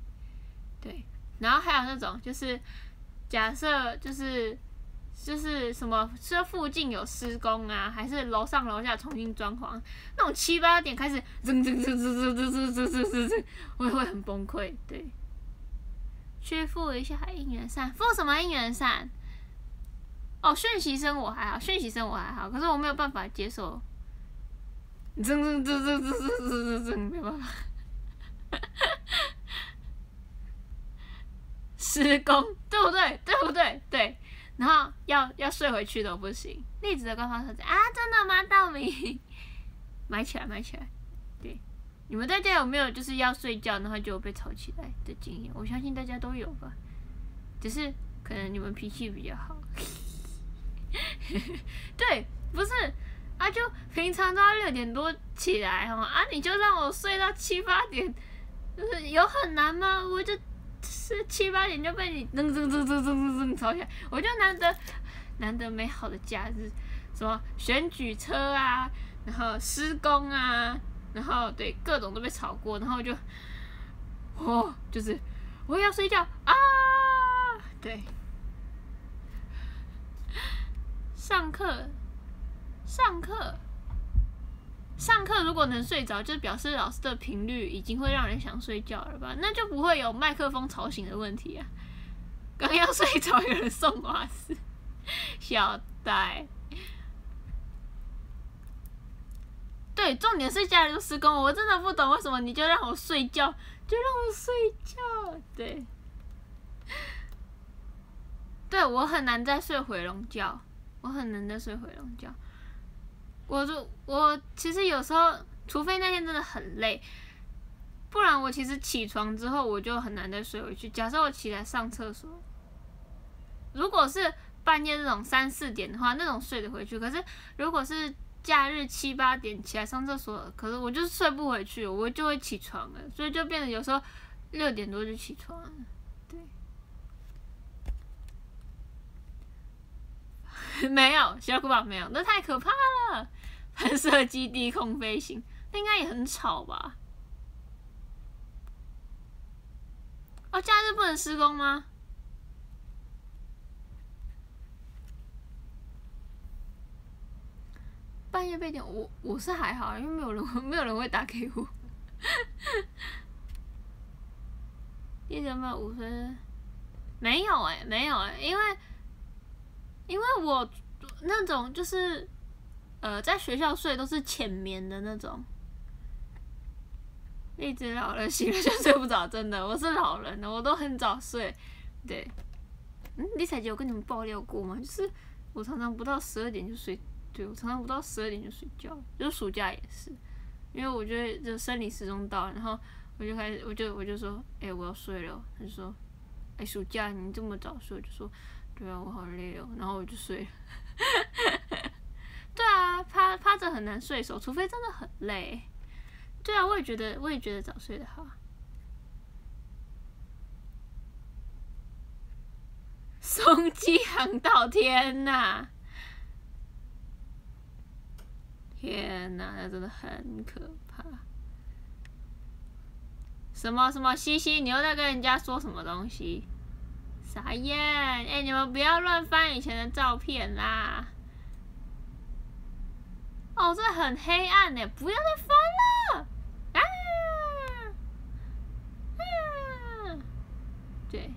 S1: 对，然后还有那种就是，假设就是就是什么，这附近有施工啊，还是楼上楼下重新装潢，那种七八点开始，噌噌噌噌噌噌噌噌噌噌，我也会很崩溃。对，去付一下应援扇，付什么应援扇？哦，讯息声我还好，讯息声我还好，可是我没有办法接受，噌噌噌噌噌噌噌噌，没办法，施工 对不对？对不对？对，然后要要睡回去都不行。栗子的官方说啊，真的吗？道明，买起来买起来，对，你们大家有没有就是要睡觉然后就被吵起来的经验？我相信大家都有吧，只是可能你们脾气比较好。对，不是啊，就平常都要六点多起来哦，啊，你就让我睡到七八点，就是有很难吗？我就是七八点就被你噔噔噔噔噔噔噔吵起来，我就难得难得美好的假日，什么选举车啊，然后施工啊，然后对各种都被吵过，然后就，哦，就是我要睡觉啊，对。上课，上课，上课如果能睡着，就表示老师的频率已经会让人想睡觉了吧？那就不会有麦克风吵醒的问题啊。刚要睡着，有人送瓦斯，小呆。对，重点是家里都施工，我真的不懂为什么你就让我睡觉，就让我睡觉。对，对我很难再睡回笼觉，我很难再睡回笼觉。我就我其实有时候，除非那天真的很累，不然我其实起床之后我就很难再睡回去。假设我起来上厕所，如果是半夜这种三四点的话，那种睡得回去。可是如果是假日七八点起来上厕所，可是我就是睡不回去，我就会起床了，所以就变得有时候六点多就起床。没有小古堡没有，那太可怕了。喷射机低空飞行，那应该也很吵吧？哦，假日不能施工吗？半夜被点，我我是还好，因为没有人 没有人会打给我。一点半五分，没有哎，没有哎，因为因为我那种就是呃，在学校睡都是浅眠的那种，一直老了醒了就睡不着，真的，我是老人了，我都很早睡。对，嗯，李彩姐有跟你们爆料过吗？就是我常常不到十二点就睡。对，我常常不到十二点就睡觉，就暑假也是，因为我觉得就生理时钟到，然后我就开始，我就我就说，哎，我要睡了。他就说，哎，暑假你这么早睡，我就说，对啊，我好累哦，然后我就睡了。对啊，趴趴着很难睡熟，除非真的很累。对啊，我也觉得，我也觉得早睡的好。松鸡航道，天呐！天哪，那真的很可怕！什么什么西西，你又在跟人家说什么东西？傻眼！哎，你们不要乱翻以前的照片啦！哦，这很黑暗呢，不要再翻了！啊啊！对，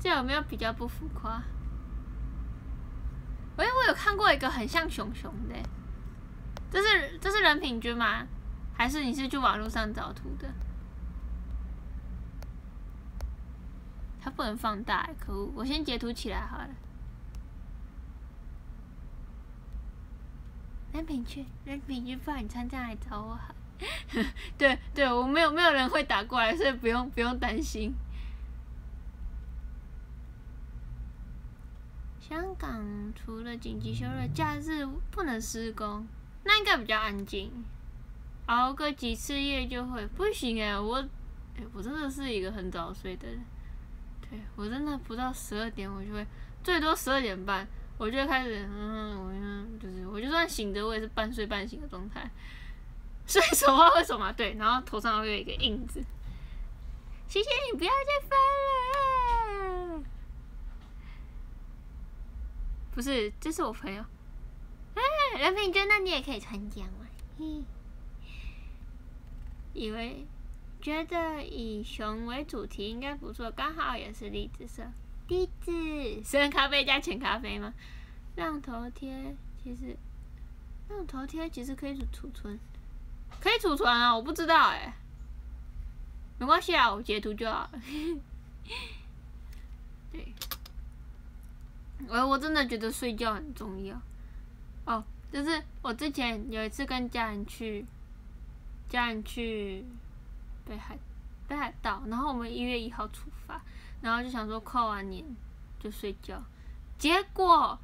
S1: 这有没有比较不浮夸？哎，我有看过一个很像熊熊的。这是这是人品君吗？还是你是去网络上找图的？它不能放大，可恶！我先截图起来好了。人品君，人品君，不然你参加来找我好。对对，我没有没有人会打过来，所以不用不用担心。香港除了紧急休日，假日不能施工。那应该比较安静，熬个几次夜就会不行哎，我哎我真的是一个很早睡的人，对我真的不到十二点我就会，最多十二点半我就开始嗯我嗯就是我就算醒着我也是半睡半醒的状态，睡什么为什么对，然后头上会有一个印子，谢谢你不要再翻了，不是这是我朋友。哎，人品君，那你也可以参加嘛？以为觉得以熊为主题应该不错，刚好也是栗子色。栗子，深咖啡加浅咖啡吗？让头贴其实，让头贴其实可以储存，可以储存啊！我不知道哎，没关系啊，我截图就好了。对，我我真的觉得睡觉很重要。哦，就是我之前有一次跟家人去，家人去北海北海道，然后我们一月一号出发，然后就想说跨完年就睡觉，结果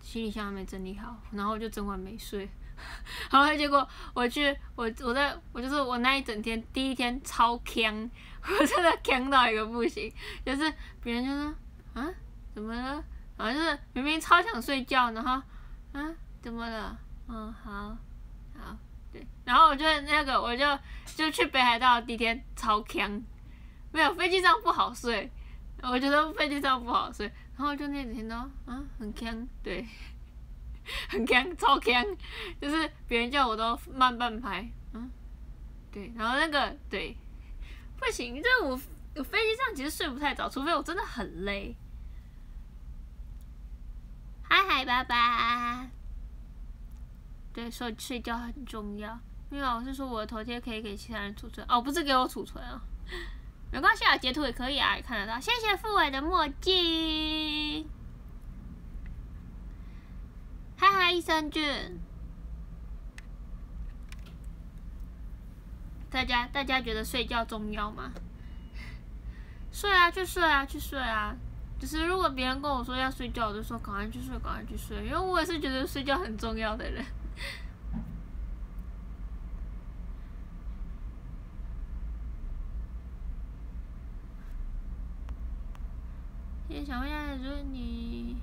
S1: 行李箱还没整理好，然后就整晚没睡，然后结果我去我我在我就是我那一整天第一天超呛，我真的呛到一个不行，就是别人就说啊怎么了？然后就是明明超想睡觉，然后。啊，怎么了？嗯，好，对，然后我就那个，我就就去北海道第一天超强，没有飞机上不好睡，我觉得飞机上不好睡，然后就那几天都啊很强，对，很强，超强，就是别人叫我都慢半拍，嗯，对，然后那个对，不行，这我我飞机上其实睡不太着，除非我真的很累。嗨嗨，拜拜，对，所以睡觉很重要。没有，我是说我的头贴可以给其他人储存，哦，不是给我储存啊，没关系啊，截图也可以啊，也看得到。谢谢付伟的墨镜。嗨嗨，益生菌！大家大家觉得睡觉重要吗？睡啊，去睡啊，去睡啊！就是如果别人跟我说要睡觉，我就说赶快去睡，赶快去睡，因为我也是觉得睡觉很重要的人。也想问一下，如果你，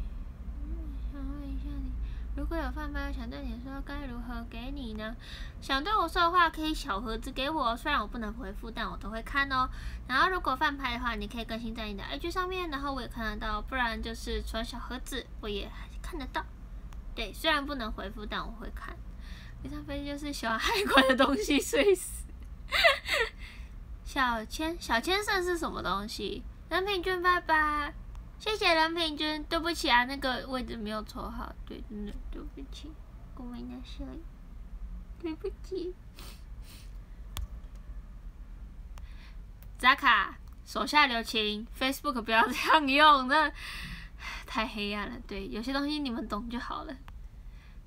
S1: 想问一下你。如果有饭拍想对你说，该如何给你呢？想对我说的话，可以小盒子给我，虽然我不能回复，但我都会看哦。然后如果饭拍的话，你可以更新在你的 IG 上面，然后我也看得到。不然就是传小盒子，我也看得到。对，虽然不能回复，但我会看。一上飞机就是小孩管的东西睡死。小千，小千胜是什么东西？人品君，爸爸。谢谢人品君，对不起啊，那个位置没有抽好，对，真的对不起，我没拿下，对不起。扎卡，手下留情，Facebook 不要这样用，那 太黑暗了。对，有些东西你们懂就好了。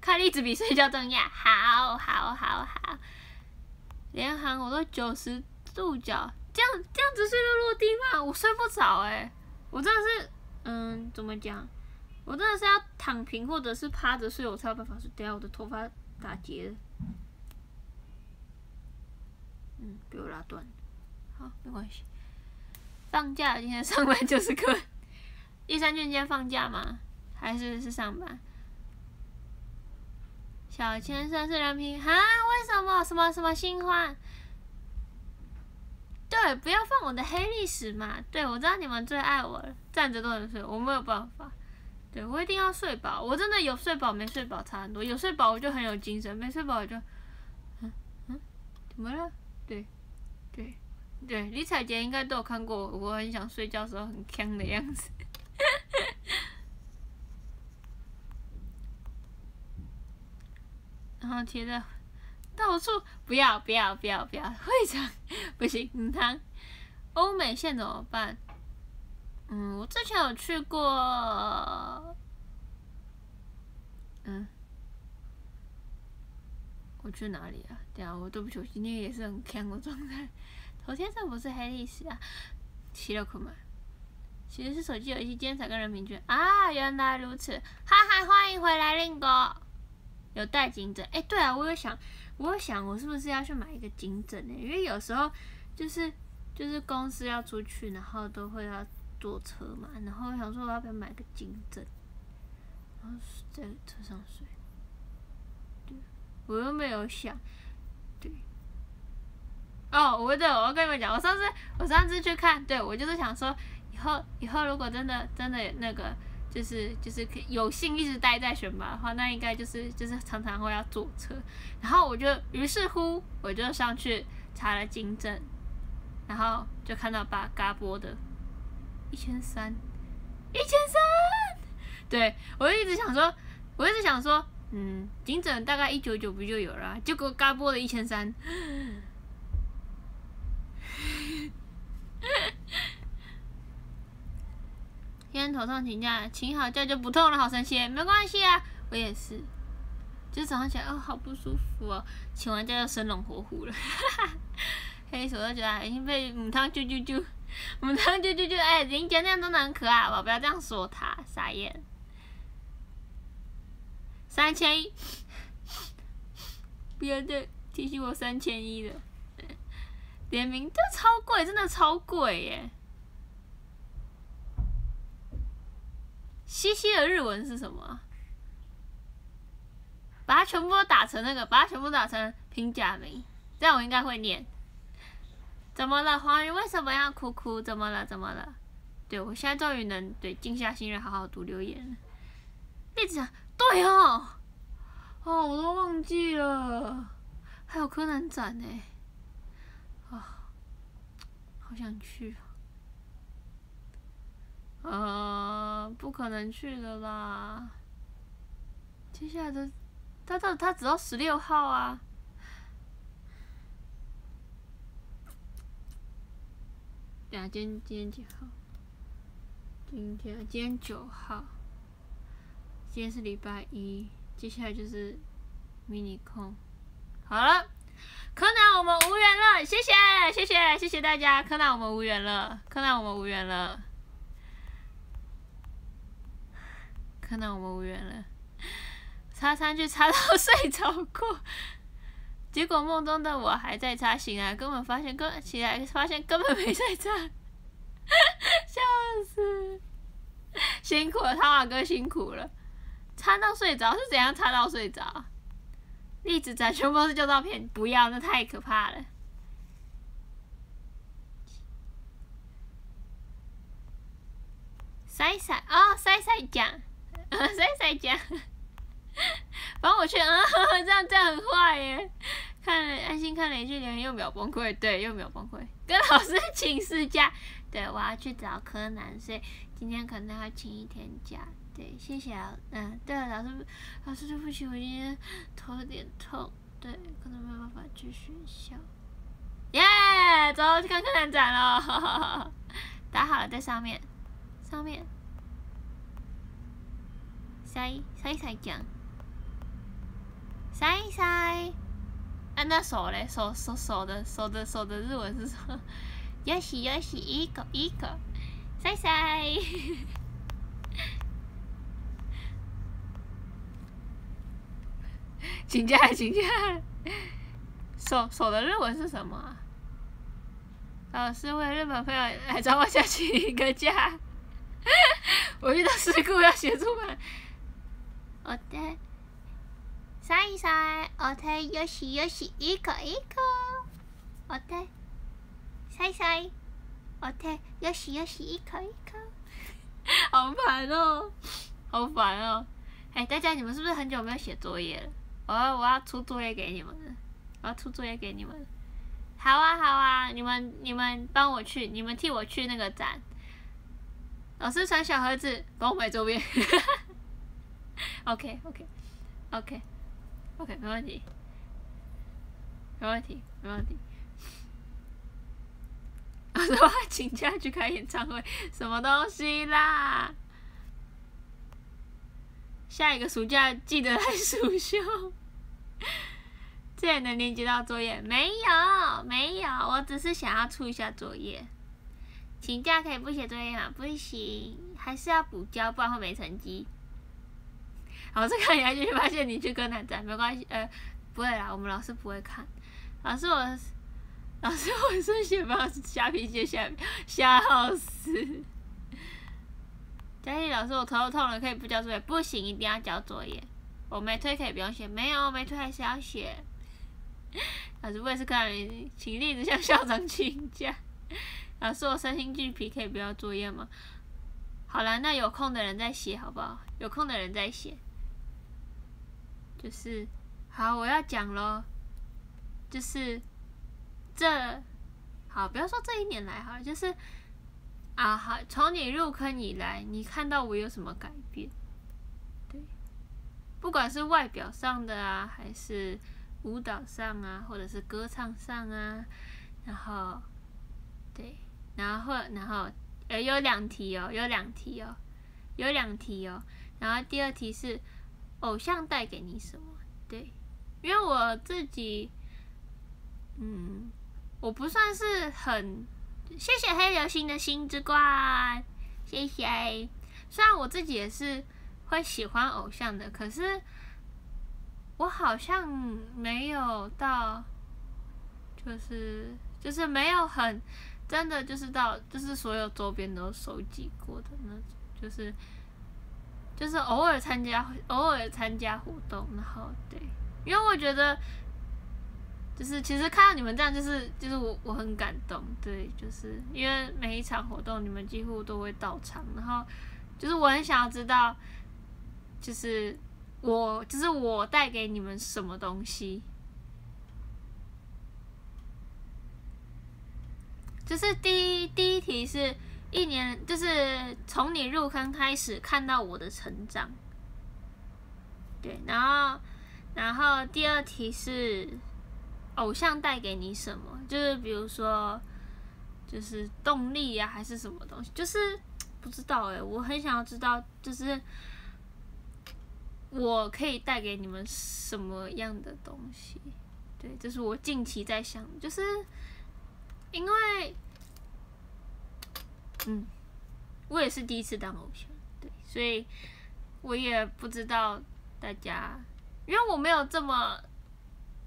S1: 看例子比睡觉重要，好好好好。连航我都九十度角，这样这样子睡得落地吗？我睡不着哎，我真的是。嗯，怎么讲？我真的是要躺平或者是趴着睡，我才有办法睡。等下我的头发打结了，嗯，被我拉断。好，没关系。放假今天上班就是课。第三卷今天放假吗？还是是上班？小千生是人品哈？为什么？什么什么新欢？对，不要放我的黑历史嘛！对，我知道你们最爱我了，站着都能睡，我没有办法。对，我一定要睡饱，我真的有睡饱没睡饱差很多，有睡饱我就很有精神，没睡饱我就，嗯嗯，怎么了？对，对，对，李彩杰应该都有看过，我很想睡觉时候很呛的样子。然后贴在。到处不要不要不要不要会长不行，嗯，他欧美线怎么办？嗯，我之前有去过，嗯，我去哪里啊？对啊，我对不起，我今天也是很 强的状态。头天上不是黑历史啊，奇了可嘛？其实是手机游戏，今天才跟人民圈啊，原来如此，哈哈，欢迎回来，令哥，有带金枕，哎，对啊，我有想。我有想，我是不是要去买一个金枕呢？因为有时候就是就是公司要出去，然后都会要坐车嘛。然后我想说，我要不要买个金枕，然后在车上睡？对，我又没有想。对。哦，我对，我要跟你们讲，我上次我上次去看，对我就是想说，以后以后如果真的真的那个。就是就是可有幸一直待在选拔的话，那应该就是就是常常会要坐车，然后我就于是乎我就上去查了金证，然后就看到把嘎波的一千三，一千三，对我就一直想说，我一直想说，嗯，金证大概一九九不就有了，结果嘎波的一千三。今天头痛请假，请好假就不痛了，好神奇！没关系啊，我也是，就早上起来哦，好不舒服哦，请完假就生龙活虎了，哈哈。黑手都觉得已经被母汤啾啾啾，母汤啾啾啾，哎，林杰那样真的很可爱吧？不要这样说他，傻眼。三千一，不要再提醒我三千一了，联名这超贵，真的超贵耶。西西的日文是什么？把它全部都打成那个，把它全部打成平假名，这样我应该会念。怎么了，黄鱼？为什么要哭哭？怎么了？怎么了？对，我现在终于能对静下心来好好读留言了。一直讲对哦，哦，我都忘记了，还有柯南展呢，啊，好想去啊！呃，不可能去的啦。接下来的，他到他只到十六号啊。对啊，今天今天几号？今天今天九号。今天是礼拜一，接下来就是迷你空。好了，柯南我们无缘了，谢谢谢谢谢谢大家，柯南我们无缘了，柯南我们无缘了，看到我们无缘了。擦餐具擦到睡着过，结果梦中的我还在擦，醒来根本发现根起来发现根本没在擦，笑死！辛苦了，汤马哥辛苦了。擦到睡着是怎样擦到睡着？栗子仔全部都是旧照片，不要，那太可怕了。塞塞啊，塞塞酱，塞塞酱，帮我去啊！这样这样很坏耶。看了安心看了一句留言又秒崩溃，对，又秒崩溃。跟老师请事假，对我要去找柯南，所以今天可能要请一天假。对，谢谢啊，嗯，对了，老师，老师对不起，我今天头有点痛，对，可能没有办法去学校。耶，走去看柯南展了，打好了在上面，上面，塞塞塞讲，塞塞，啊，那手嘞，手手手的手的手的日文是什么？よしよし，一个一个，塞塞。请假，请假。手手的日文是什么？老师为日本朋友来找我下请一个假。我遇到事故要协助吗？ お手。さいさい、お手よしよし、いこいこ。お手。さいさい、お手よしよし、いこいこ。好烦哦，好烦哦。哎，大家你们是不是很久没有写作业了？我要我要出作业给你们，我要出作业给你们。好啊好啊，你们你们帮我去，你们替我去那个展。老师传小盒子，帮我买周边。 OK OK OK OK，没问题，没问题没问题。我说请假去开演唱会，什么东西啦？下一个暑假记得来暑修。这也能连接到作业？没有，没有，我只是想要出一下作业。请假可以不写作业吗？不行，还是要补交，不然会没成绩。老师看你还去发现你去跟男仔，没关系，呃，不会啦，我们老师不会看。老师我，老师我是写不瞎皮写下，笑死。佳丽老师，我头痛了，可以不交作业？不行，一定要交作业。我没推可以不用写，没有没推还是要写。老师，我也是看你请立即向校长请假。老师，我身心俱疲，可以不要作业吗？好了，那有空的人再写好不好？有空的人再写。就是好，我要讲咯。就是这好，不要说这一年来好了，就是啊好，从你入坑以来，你看到我有什么改变？对不管是外表上的啊，还是舞蹈上啊，或者是歌唱上啊，然后，对，然后然后呃有两题哦，有两题哦，有两题哦，然后第二题是偶像带给你什么？对，因为我自己，嗯，我不算是很，谢谢黑流星的星之冠，谢谢，虽然我自己也是。会喜欢偶像的，可是我好像没有到，就是就是没有很真的就是到就是所有周边都收集过的那种，就是就是偶尔参加偶尔参加活动，然后对，因为我觉得就是其实看到你们这样，就是就是我我很感动，对，就是因为每一场活动你们几乎都会到场，然后就是我很想要知道。就是我就是我带给你们什么东西？就是第一第一题是一年，就是从你入坑开始看到我的成长。对，然后然后第二题是偶像带给你什么？就是比如说，就是动力呀，还是什么东西？就是不知道哎，我很想要知道，就是。我可以带给你们什么样的东西？对，这是我近期在想，就是因为，嗯，我也是第一次当偶像，对，所以我也不知道大家，因为我没有这么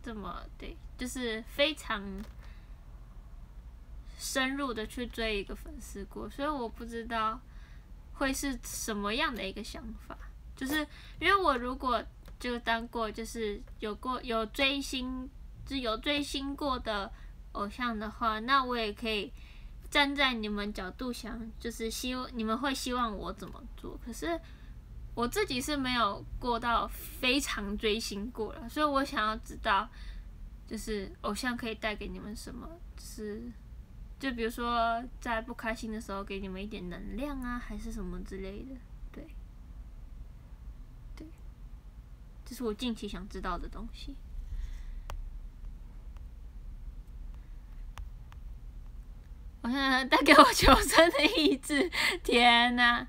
S1: 这么对，就是非常深入的去追一个粉丝过，所以我不知道会是什么样的一个想法。就是因为我如果就当过就是有过有追星，就有追星过的偶像的话，那我也可以站在你们角度想，就是希望你们会希望我怎么做。可是我自己是没有过到非常追星过了，所以我想要知道，就是偶像可以带给你们什么？是就比如说在不开心的时候给你们一点能量啊，还是什么之类的。对，对这是我近期想知道的东西。我 想带给我求生的意志，天哪！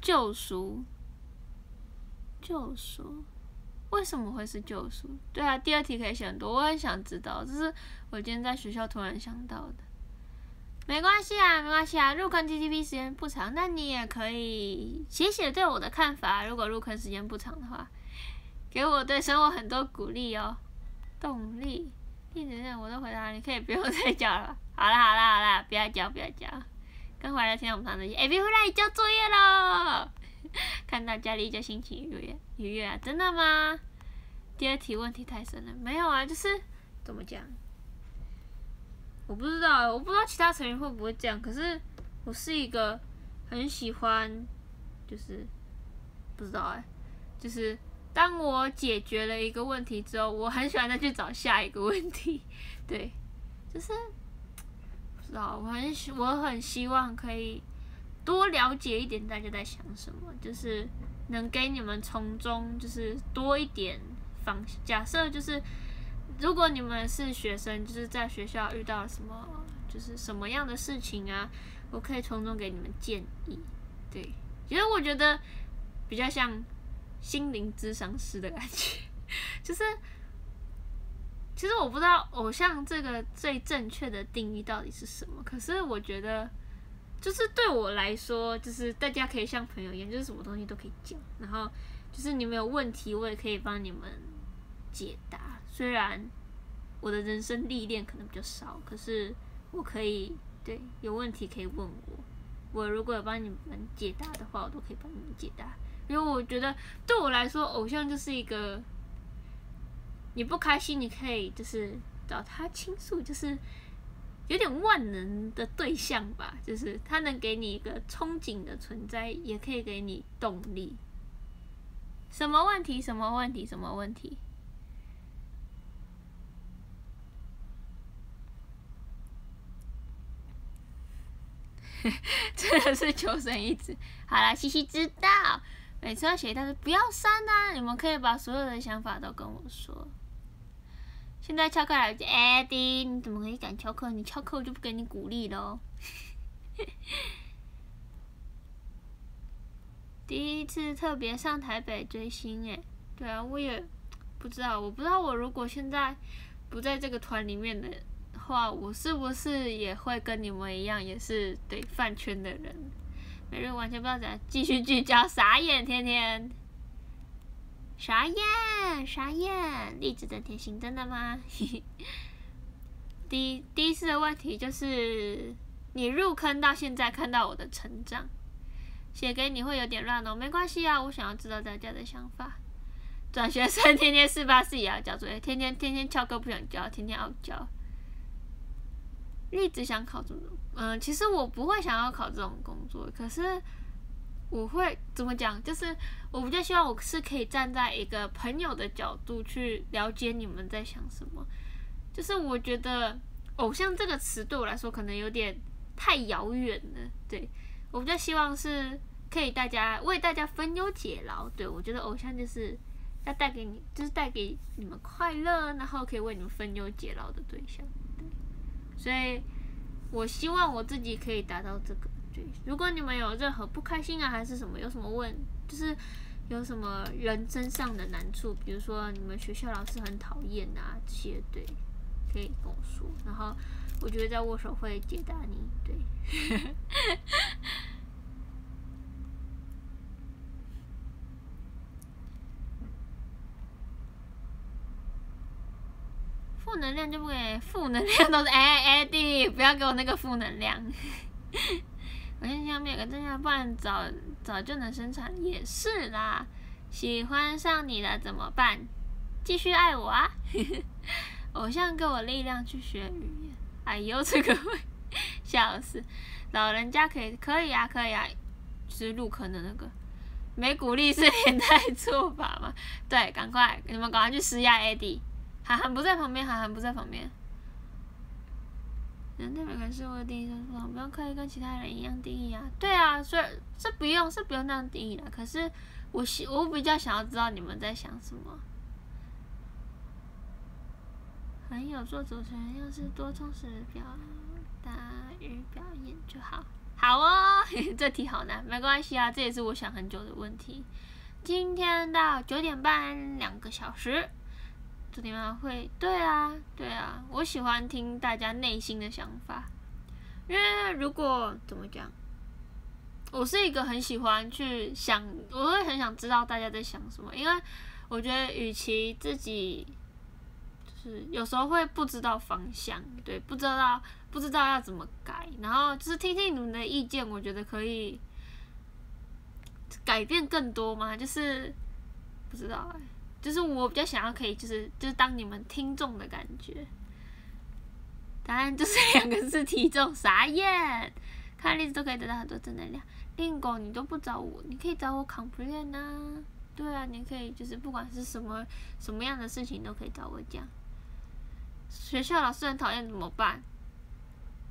S1: 救赎，救赎，为什么会是救赎？对啊，第二题可以写很多，我很想知道，这是我今天在学校突然想到的。没关系啊，没关系啊。入坑 T T P 时间不长，那你也可以写写对我的看法。如果入坑时间不长的话，给我对生活很多鼓励哦，动力。一直认我都回答，你可以不用 再交了。好啦好啦好啦，不要交不要交。刚回来听我们上的，哎，别回来交作业了。看到家里就心情愉悦愉悦啊，真的吗？第二题问题太深了，没有啊，就是怎么讲？我不知道，我不知道其他成员会不会这样。可是我是一个很喜欢，就是不知道哎，就是当我解决了一个问题之后，我很喜欢再去找下一个问题。对，就是不知道，我很希我很希望可以多了解一点大家在想什么，就是能给你们从中就是多一点方。假设就是。如果你们是学生，就是在学校遇到什么，就是什么样的事情啊，我可以从中给你们建议。对，其实我觉得比较像心灵智商师的感觉，就是其实我不知道偶像这个最正确的定义到底是什么，可是我觉得就是对我来说，就是大家可以像朋友一样，就是什么东西都可以讲，然后就是你们有问题，我也可以帮你们解答。虽然我的人生历练可能比较少，可是我可以对有问题可以问我。我如果有帮你们解答的话，我都可以帮你们解答。因为我觉得对我来说，偶像就是一个你不开心，你可以就是找他倾诉，就是有点万能的对象吧。就是他能给你一个憧憬的存在，也可以给你动力。什么问题？什么问题？什么问题？真的是求生意志。好啦，西西知道，每次要写，但是不要删啊！你们可以把所有的想法都跟我说。现在翘课来着，Eddie，你怎么可以敢翘课？你翘课我就不给你鼓励喽。第一次特别上台北追星诶，对啊，我也不知道，我不知道我如果现在不在这个团里面的。话我是不是也会跟你们一样，也是对饭圈的人？每日完全不知道怎继续聚焦，傻眼，天天傻眼，傻眼，励志的贴心，真的吗？第第一次的问题就是你入坑到现在看到我的成长，写给你会有点乱哦，没关系啊，我想要知道大家的想法。转学生天天四八四也要交作业，天天天天翘课不想交，天天傲娇。一直想考这种，嗯，其实我不会想要考这种工作，可是我会怎么讲？就是我比较希望我是可以站在一个朋友的角度去了解你们在想什么。就是我觉得偶像这个词对我来说可能有点太遥远了。对我比较希望是可以大家为大家分忧解劳。对我觉得偶像就是要带给你，就是带给你们快乐，然后可以为你们分忧解劳的对象。所以我希望我自己可以达到这个。对，如果你们有任何不开心啊，还是什么，有什么问，就是有什么人身上的难处，比如说你们学校老师很讨厌啊，这些对，可以跟我说，然后我觉得在握手会解答你。对，负能量就不给，负能量都是 哎哎弟，不要给我那个负能量。我先下面有个正向，不然早早就能生产。也是啦，喜欢上你了怎么办？继续爱我啊！偶像给我力量去学语言。哎呦，这个会笑死！老人家可以可以啊，可以啊。是入坑的那个，没鼓励是连带做法吗？对，赶快你们赶快去施压 AD。涵涵不在旁边，涵涵不在旁边。人对每个事物的定义是不同，不用刻意跟其他人一样定义啊。对啊，所以是不用是不用那样定义的。可是我希我比较想要知道你们在想什么。很有做主持人，要是多充实表达与表演就好。好哦，这题好难，没关系啊，这也是我想很久的问题。今天到九点半，两个小时。昨天晚会，对啊，对啊，我喜欢听大家内心的想法，因为如果怎么讲，我是一个很喜欢去想，我会很想知道大家在想什么，因为我觉得与其自己就是有时候会不知道方向，对，不知道不知道要怎么改，然后就是听听你们的意见，我觉得可以改变更多吗？就是不知道哎。就是我比较想要可以，就是就是当你们听众的感觉。答案就是两个字：体重。傻眼，看例子都可以得到很多正能量。练狗你都不找我，你可以找我 complain 啊。对啊，你可以就是不管是什么什么样的事情都可以找我讲。学校老师很讨厌怎么办？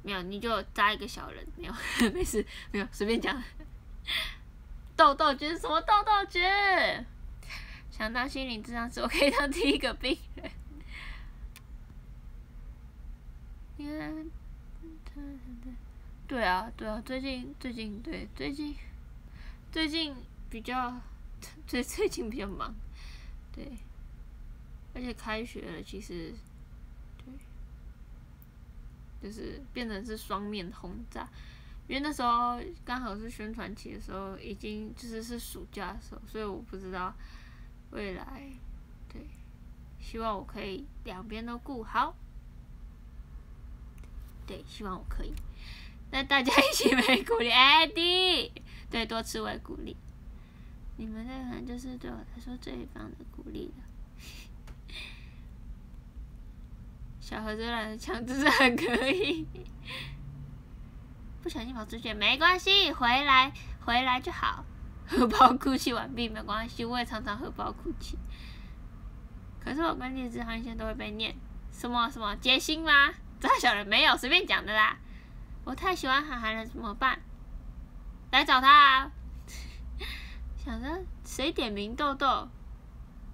S1: 没有，你就扎一个小人。没有，没事，没有，随便讲。豆豆觉什么豆豆觉？想当心灵治疗师，我可以当第一个病人。因为，对啊，对啊，最近最近对最近最近比较最最近比较忙，对，而且开学了，其实对，就是变成是双面轰炸，因为那时候刚好是宣传期的时候，已经就是是暑假的时候，所以我不知道。未来，对，希望我可以两边都顾好。对，希望我可以。那大家 一起为鼓励，艾迪，对，多吃为鼓励。你们这可能就是对我来说最棒的鼓励了。小何子懒得抢，只是很可以。不小心跑出去没关系，回来回来就好。荷 包哭泣完毕，没关系，我也常常荷包哭泣。可是我跟荔枝航线都会被念什么什么接心吗？这小人没有随便讲的啦。我太喜欢韩寒了，怎么办？来找他啊！想着谁点名豆豆？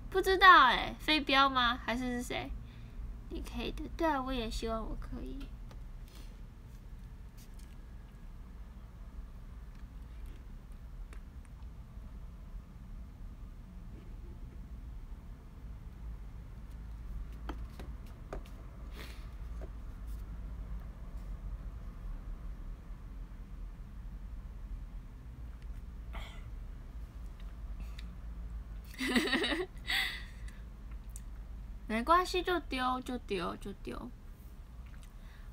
S1: 不知道哎，飞镖吗？还是是谁？你可以的，对啊，我也希望我可以。没关系，就丢就丢就丢。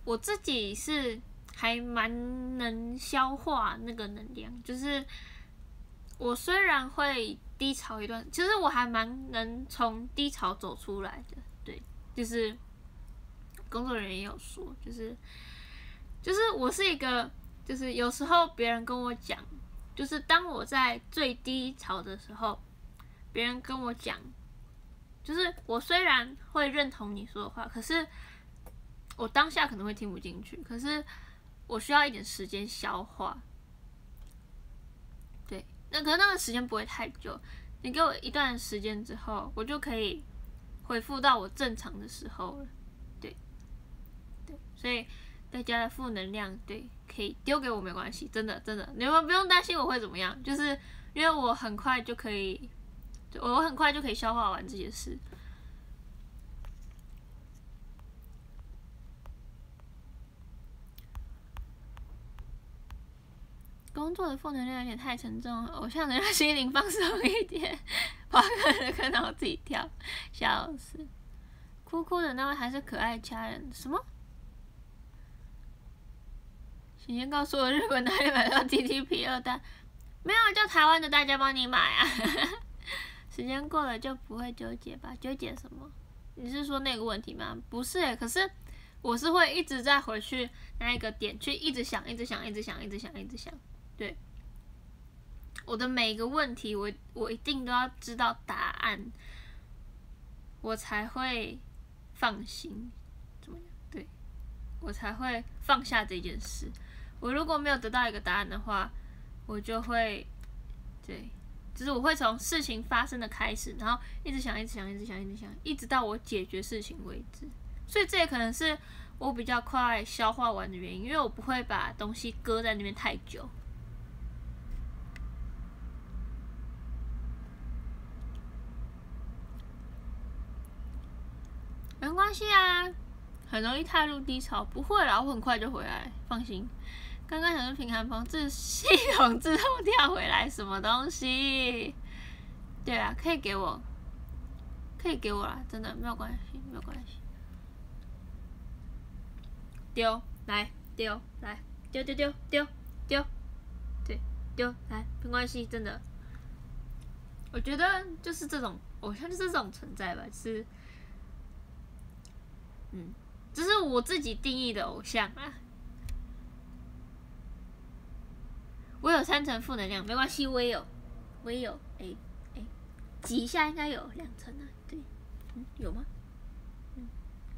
S1: 我自己是还蛮能消化那个能量，就是我虽然会低潮一段，其实我还蛮能从低潮走出来的。对，就是工作人员也有说，就是就是我是一个，就是有时候别人跟我讲。就是当我在最低潮的时候，别人跟我讲，就是我虽然会认同你说的话，可是我当下可能会听不进去，可是我需要一点时间消化。对，那可能那个时间不会太久，你给我一段时间之后，我就可以恢复到我正常的时候了。对，对，所以。大家的负能量，对，可以丢给我没关系，真的真的，你们不用担心我会怎么样，就是因为我很快就可以，我很快就可以消化完这些事。工作的负能量有点太沉重，偶像能让心灵放松一点，花哥的看到我自己跳，笑死，哭哭的那位还是可爱家人，什么？请先告诉我日本哪里买到 TTP 二代？没有，叫台湾的大家帮你买啊。时间过了就不会纠结吧？纠结什么？你是说那个问题吗？不是，可是我是会一直在回去那一个点去一直想，一直想，一直想，一直想，一直想。对，我的每一个问题，我我一定都要知道答案，我才会放心。怎么样？对，我才会放下这件事。我如果没有得到一个答案的话，我就会，对，就是我会从事情发生的开始，然后一直想，一直想，一直想，一直想，一直到我解决事情为止。所以这也可能是我比较快消化完的原因，因为我不会把东西搁在那边太久。没关系啊，很容易踏入低潮，不会啦，我很快就回来，放心。刚刚想说平衡风自系统自动跳回来什么东西？对啊，可以给我，可以给我啦，真的没有关系，没有关系。丢来丢来丢丢丢丢丢，对丢来没关系，真的。我觉得就是这种偶像就是这种存在吧，是，嗯，这是我自己定义的偶像啊。我有三层负能量，没关系，我也有，我也有，哎哎，挤一下应该有两层啊，对，嗯，有吗？嗯，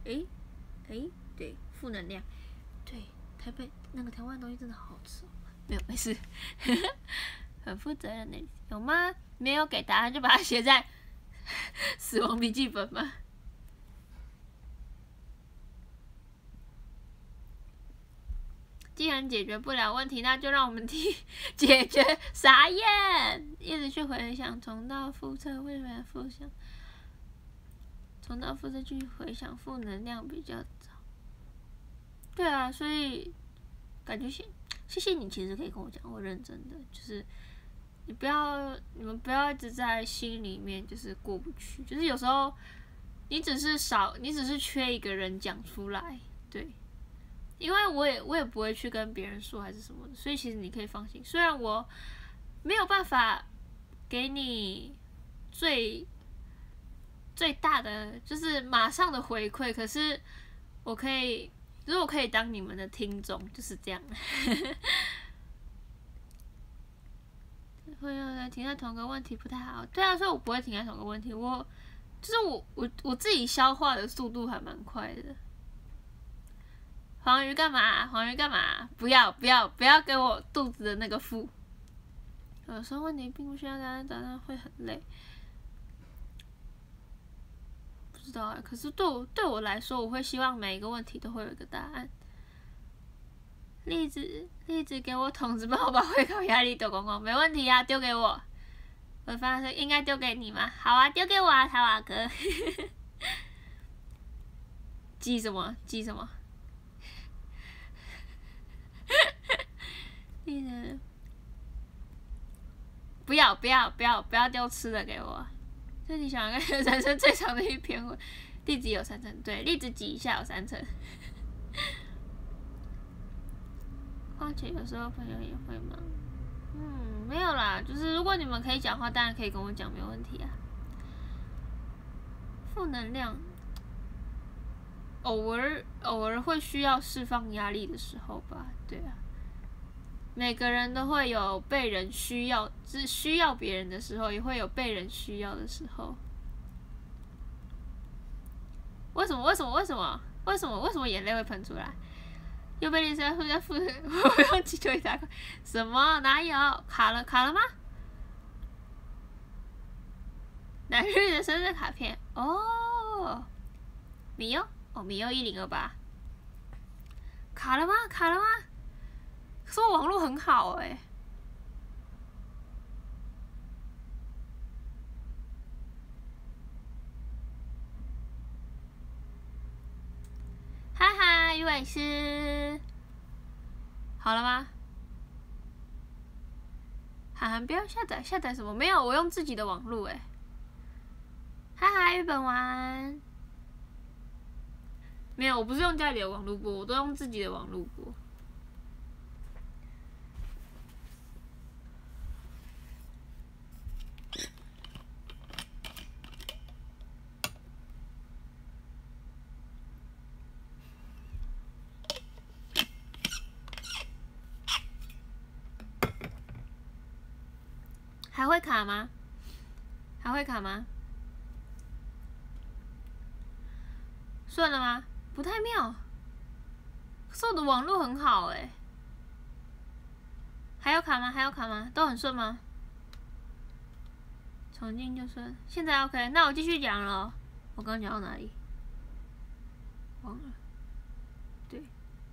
S1: 哎哎，对，负能量，对，台北那个台湾东西真的好吃哦，没有，没事，很负责任的，有吗？没有给答案就把它写在死亡笔记本吗？既然解决不了问题，那就让我们 替解决。傻眼，一直去回想，重蹈覆辙，为什么复想？重蹈覆辙去回想，负能量比较早。对啊，所以感觉谢谢谢你，其实可以跟我讲，我认真的，就是你不要，你们不要一直在心里面就是过不去，就是有时候你只是少，你只是缺一个人讲出来，对。因为我也我也不会去跟别人说还是什么的，所以其实你可以放心。虽然我没有办法给你最最大的就是马上的回馈，可是我可以，如果可以当你们的听众，就是这样。会有人停在同一个问题不太好，对啊，所以我不会停在同一个问题。我就是我我我自己消化的速度还蛮快的。黄鱼干嘛？黄鱼干嘛？不要不要不要给我肚子的那个腹。有时候问题并不需要答案，答案会很累。不知道啊，可是对我对我来说，我会希望每一个问题都会有一个答案。栗子栗子给我桶子，帮我把会考压力丢光光，没问题啊，丢给我。我发现应该丢给你吗？好啊，丢给我啊，塔瓦哥。记什么？记什么？不要不要不要不要丢吃的给我！这你想看人生最长的一篇文，地址有三层，对，粒子挤一下有三层。况且有时候朋友也会忙，嗯，没有啦，就是如果你们可以讲话，当然可以跟我讲，没有问题啊。负能量，偶尔偶尔会需要释放压力的时候吧，对啊。每个人都会有被人需要，是需要别人的时候，也会有被人需要的时候。为什么？为什么？为什么？为什么？为什么眼泪会喷出来？又被丽莎说要付，我用气球一打，什么？哪有？卡了？卡了吗？南日的生日卡片哦，米优哦，米优一零二八，卡了吗？卡了吗？说网络很好哎，哈哈，鱼尾狮，好了吗？涵涵，不要下载，下载什么？没有，我用自己的网络哎。哈哈，日本玩，没有，我不是用家里的网络播，我都用自己的网络播。还会卡吗？还会卡吗？顺了吗？不太妙。可我的网络很好哎。还要卡吗？还要卡吗？都很顺吗？重进就顺。现在 OK，那我继续讲了。我刚讲到哪里？忘了。对，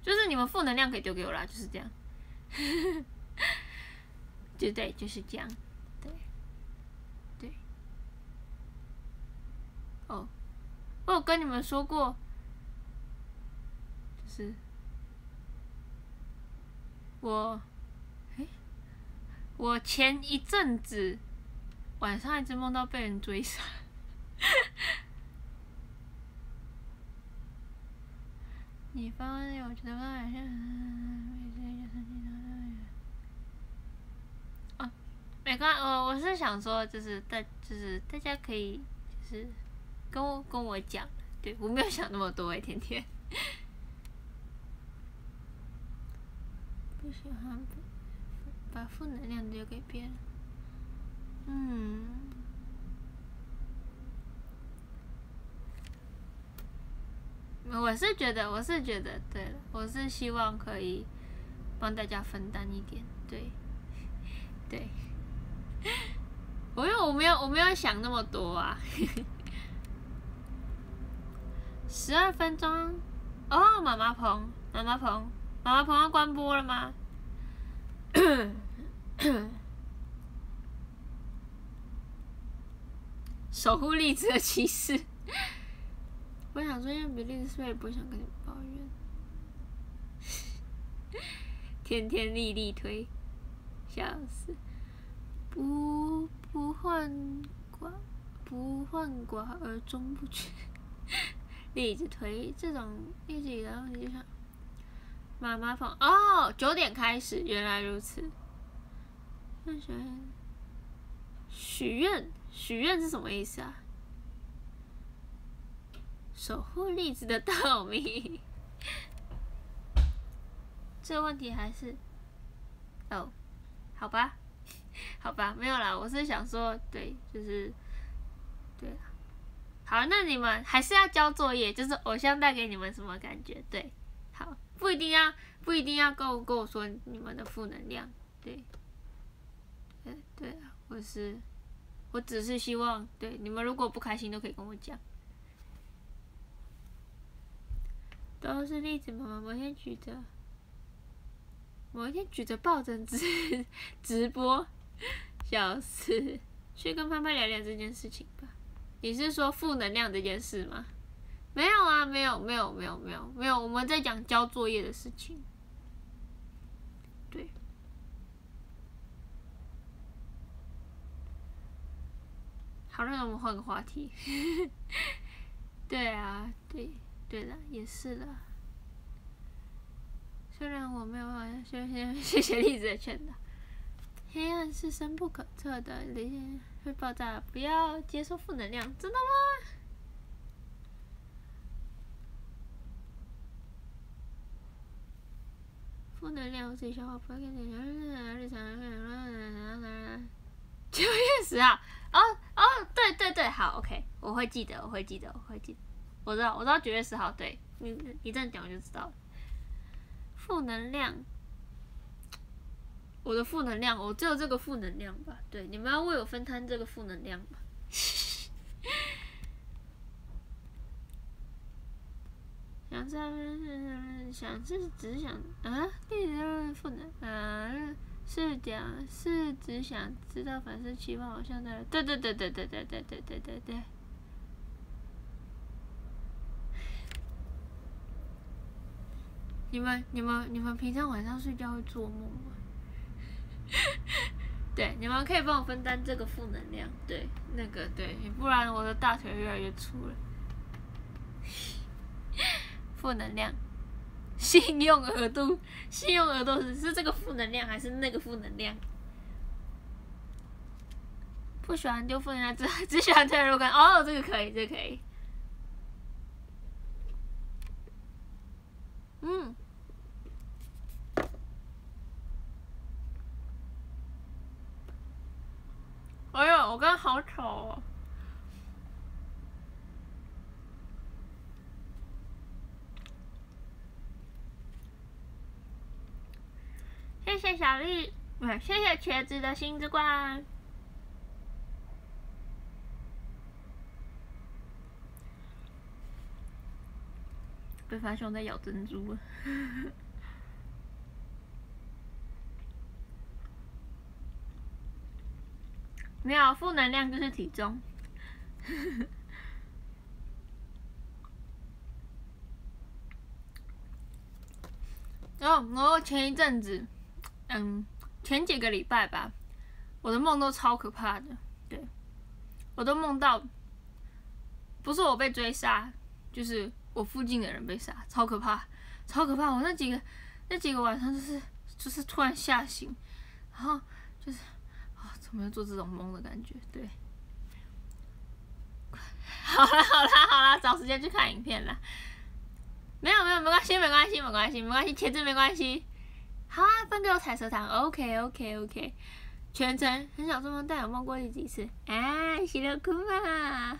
S1: 就是你们负能量可以丢给我啦，就是这样。对对，就是这样。对。对。哦。我有跟你们说过，是我，哎，我前一阵子晚上一直梦到被人追杀。你方有觉得晚上？啊，没关，我我是想说，就是大，就是大家可以，就是。跟我跟我讲，对我没有想那么多哎，天天不喜欢把负能量丢给别人，嗯，我是觉得，我是觉得，对了，我是希望可以帮大家分担一点，对，对，我因为我没有我没有想那么多啊。十二分钟。哦，妈妈棚，妈妈棚，妈妈棚要关播了吗？守护粒子的骑士，我想说，因为比利时，所以不想跟你抱怨。天天粒粒推，笑死！不不患寡，不患寡而终不缺。例子推这种例子，然后你就想妈妈放哦，九点开始，原来如此。许愿，许愿是什么意思啊？守护栗子的道理。这问题还是哦，好吧，好吧，没有啦，我是想说，对，就是对。好，那你们还是要交作业，就是偶像带给你们什么感觉？对，不一定要不一定要跟我跟我说你们的负能量，对，对对啊，我是，我只是希望，对你们如果不开心都可以跟我讲，都是例子妈妈某天举着，某一天举着抱枕直 直播，笑死，去跟潘潘聊聊这件事情吧。你是说负能量这件事吗？没有啊，没有，没有，没有，没有，没有。我们在讲交作业的事情。对。好，那我们换个话题。对啊，对，对的，也是的。虽然我没有办法，谢谢谢谢栗子的劝导。黑暗是深不可测的，雷电。会爆炸！不要接受负能量，真的吗？负能量自己消化，不要跟人家日常九月十号，哦哦，对对对，好，OK，我会记得，我会记得，我会记得，我知道，我知道九月十号，对你你这样讲我就知道了。负能量，我的负能量，我只有这个负能量吧？对，你们要为我分摊这个负能量吧？想是想是只想啊，第二负能啊，是讲是只想知道粉丝期望偶像的，对对对对对对对对对对对。你们你们你们平常晚上睡觉会做梦吗？对，你们可以帮我分担这个负能量，对，那个对，不然我的大腿越来越粗了。负能量，信用额度，信用额度是是这个负能量还是那个负能量？不喜欢丢负能量，只只喜欢退入感。哦，这个可以，这个可以。嗯。哎呦，我刚刚好丑哦。谢谢小丽，不是谢谢茄子的心之冠。被发现我在咬珍珠。没有负能量就是体重。哦，我前一阵子。嗯，前几个礼拜吧，我的梦都超可怕的。对，我都梦到，不是我被追杀，就是我附近的人被杀，超可怕，超可怕。我那几个那几个晚上就是就是突然吓醒，然后就是啊，怎么又做这种梦的感觉？对，好了好了好了，找时间去看影片了。没有没有，没关系没关系没关系没关系，茄子没关系。好啊，分给我彩色糖，OK OK OK，全程很想做梦，但有梦过你几次？哎，喜乐哭嘛，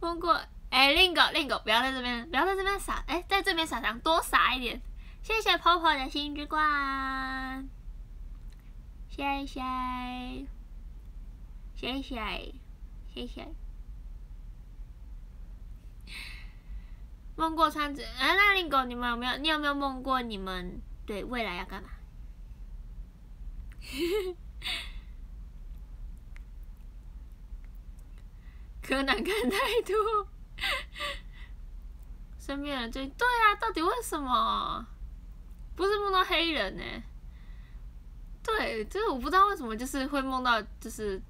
S1: 梦过哎，另一个另一个，不要在这边，不要在这边撒，哎，在这边撒糖，多撒一点。谢谢婆婆的心之冠，谢谢，谢谢，谢谢。梦过川子，哎，那另一个，你们有没有？你有没有梦过你们对未来要干嘛？柯南看太多，身边人最对啊，到底为什么？不是梦到黑人呢？对，就是我不知道为什么，就是会梦到，就是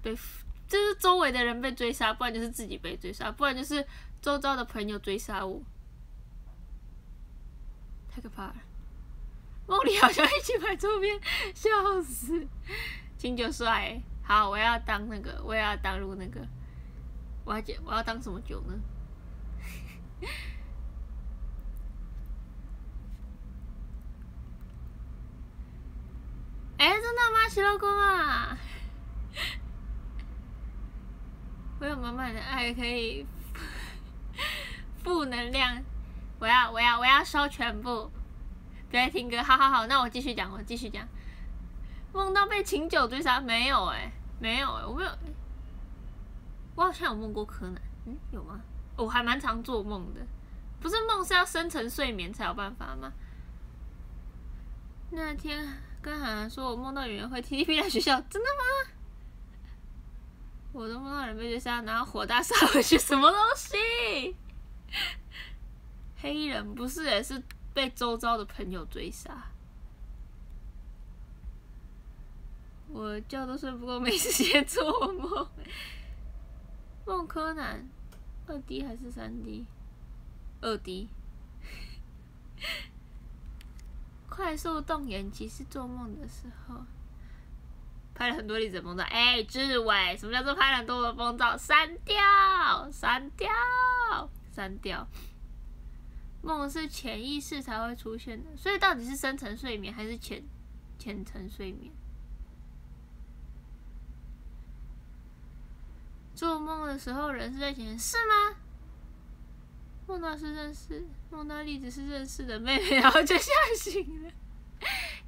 S1: 被，就是周围的人被追杀，不然就是自己被追杀，不然就是周遭的朋友追杀我，太可怕了。梦里好像一起拍照片，笑死！金九帅，好，我要当那个，我也要当入那个，我要我要当什么酒呢？哎，真的吗？喜乐哥啊！我有满满的爱，可以 负能量，我要我要我要收全部。别听歌，好好好，那我继续讲，我继续讲。梦到被秦九追杀，没有哎，没有哎，我没有。我好像有梦过柯南，嗯，有吗？我还蛮常做梦的，不是梦是要深层睡眠才有办法吗？那天跟涵涵说我梦到有人会 T T P 来学校，真的吗？我都梦到人被追杀，然后火大杀回去，什么东西？黑衣人不是也是？被周遭的朋友追杀，我觉都睡不够，没时间做梦。梦柯南，二 D 还是三 D？二 D。快速动眼期是做梦的时候，拍了很多例子梦到。哎，志伟，什么叫做拍了很多的梦照？删掉，删掉，删掉。梦是潜意识才会出现的，所以到底是深层睡眠还是浅浅层睡眠？做梦的时候人是在前，是吗？梦到是认识，梦到例子是认识的妹妹，然后就吓醒了。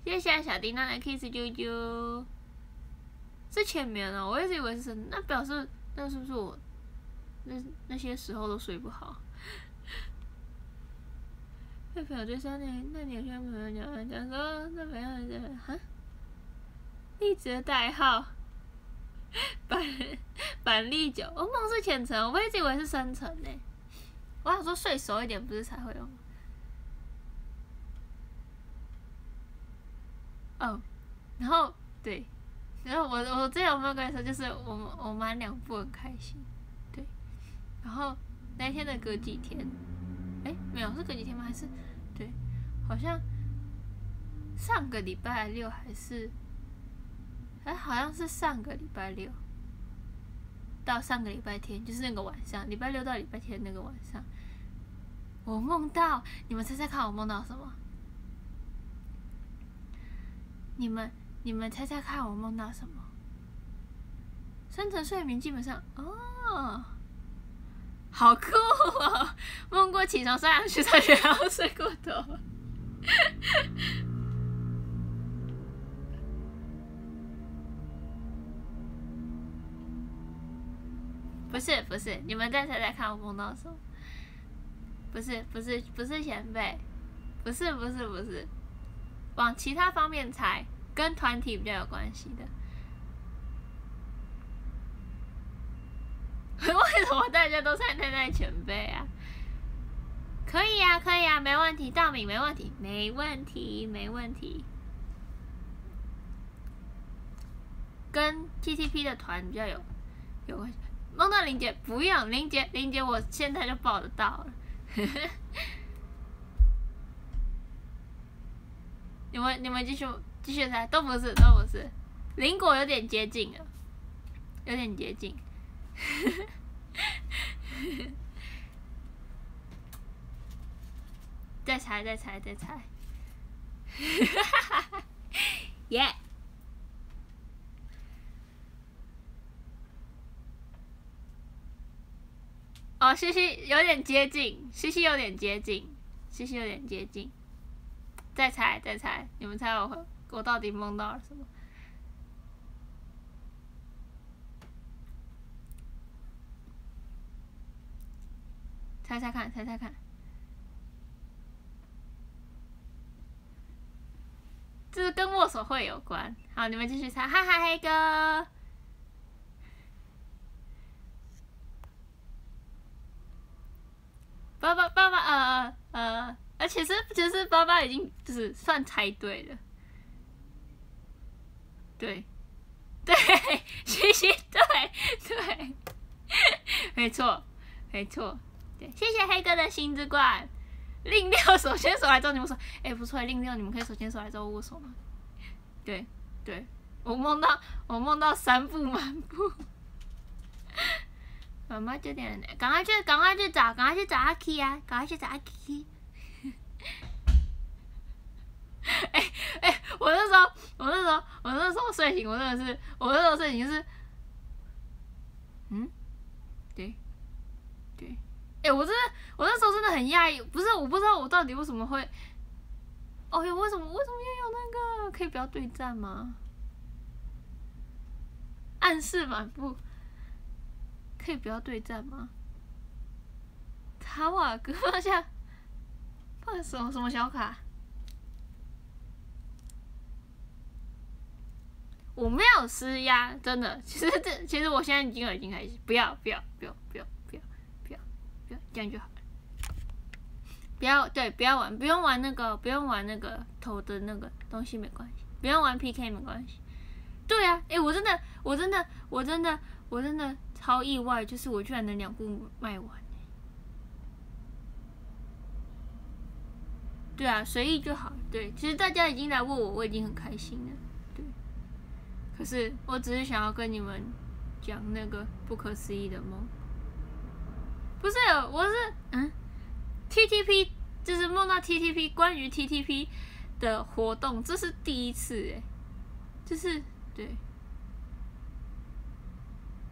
S1: 谢谢小叮当的 kiss 啾啾，是前面哦，我一直以为是，那表示那是不是我那那些时候都睡不好？那朋友对三年，那你有跟朋友讲讲说那朋友的哈？例子的代号板板栗酒，我梦是浅层，我一直以为是深层呢。我想说睡熟一点不是才会有。哦，然后对，然后我我之前有没有跟你说，就是我我买两部很开心，对，然后那天的隔几天，哎，没有是隔几天吗？还是对，好像上个礼拜六还是，哎，好像是上个礼拜六到上个礼拜天，就是那个晚上，礼拜六到礼拜天那个晚上，我梦到你们猜猜看，我梦到什么？你们你们猜猜看，我梦到什么？深层睡眠基本上哦，好酷哦！梦过起床刷牙去上学，然后睡过头。不是不是，你们再猜猜看，我梦到什么？不是不是不是前辈，不是不是不是。往其他方面猜，跟团体比较有关系的。为什么大家都猜太太前辈啊？可以啊，可以啊，没问题。大米没问题，没问题，没问题。跟 T T P 的团比较有有关系。梦到林姐不用，林姐林姐，我现在就报得到了。你们你们继续继续猜，都不是都不是，林果有点接近了，有点接近，再猜再猜再猜，耶！哦，西西有点接近，西西有点接近，西西有点接近。再猜，再猜，你们猜我我到底梦到了什么？猜猜看，猜猜看，这是跟握手会有关。好，你们继续猜，哈哈，黑哥，爸爸，爸爸，呃呃。而且是，其实爸爸已经就是算猜对了，对，对，谢谢，对，对，没错，没错，对，谢谢黑哥的心之冠，令六手牵手来找你们说，哎，不错，令六你们可以手牵手来找我握手吗？对，对，我梦到我梦到三步满步，妈妈九点，赶快去，赶快去找，赶快去找阿 K 啊，赶快去找阿 K。哎哎，我那时候，我那时候，我那时候睡醒，我真的是，我那时候睡醒就是，嗯，哎，我真的，我那时候真的很讶异，不是，我不知道我到底为什么会，哦呦，为什么，为什么又有那个，可以不要对战吗？暗示满布，可以不要对战吗？塔瓦哥下。什么什么小卡？我没有施压，真的。其实这其实我现在已经已经开始，不要不要不要这样就好。不要对，不要玩，不用玩那个，不用玩那个投的那个东西，没关系。不用玩 PK 没关系。对啊，哎，我真的，我真的，我真的，我真的超意外，就是我居然能两部卖完。对啊，随意就好。对，其实大家已经来问我，我已经很开心了。对，可是我只是想要跟你们讲那个不可思议的梦。不是，我是嗯，T T P 就是梦到 TTP 关于 TTP 的活动，这是第一次哎，就是对，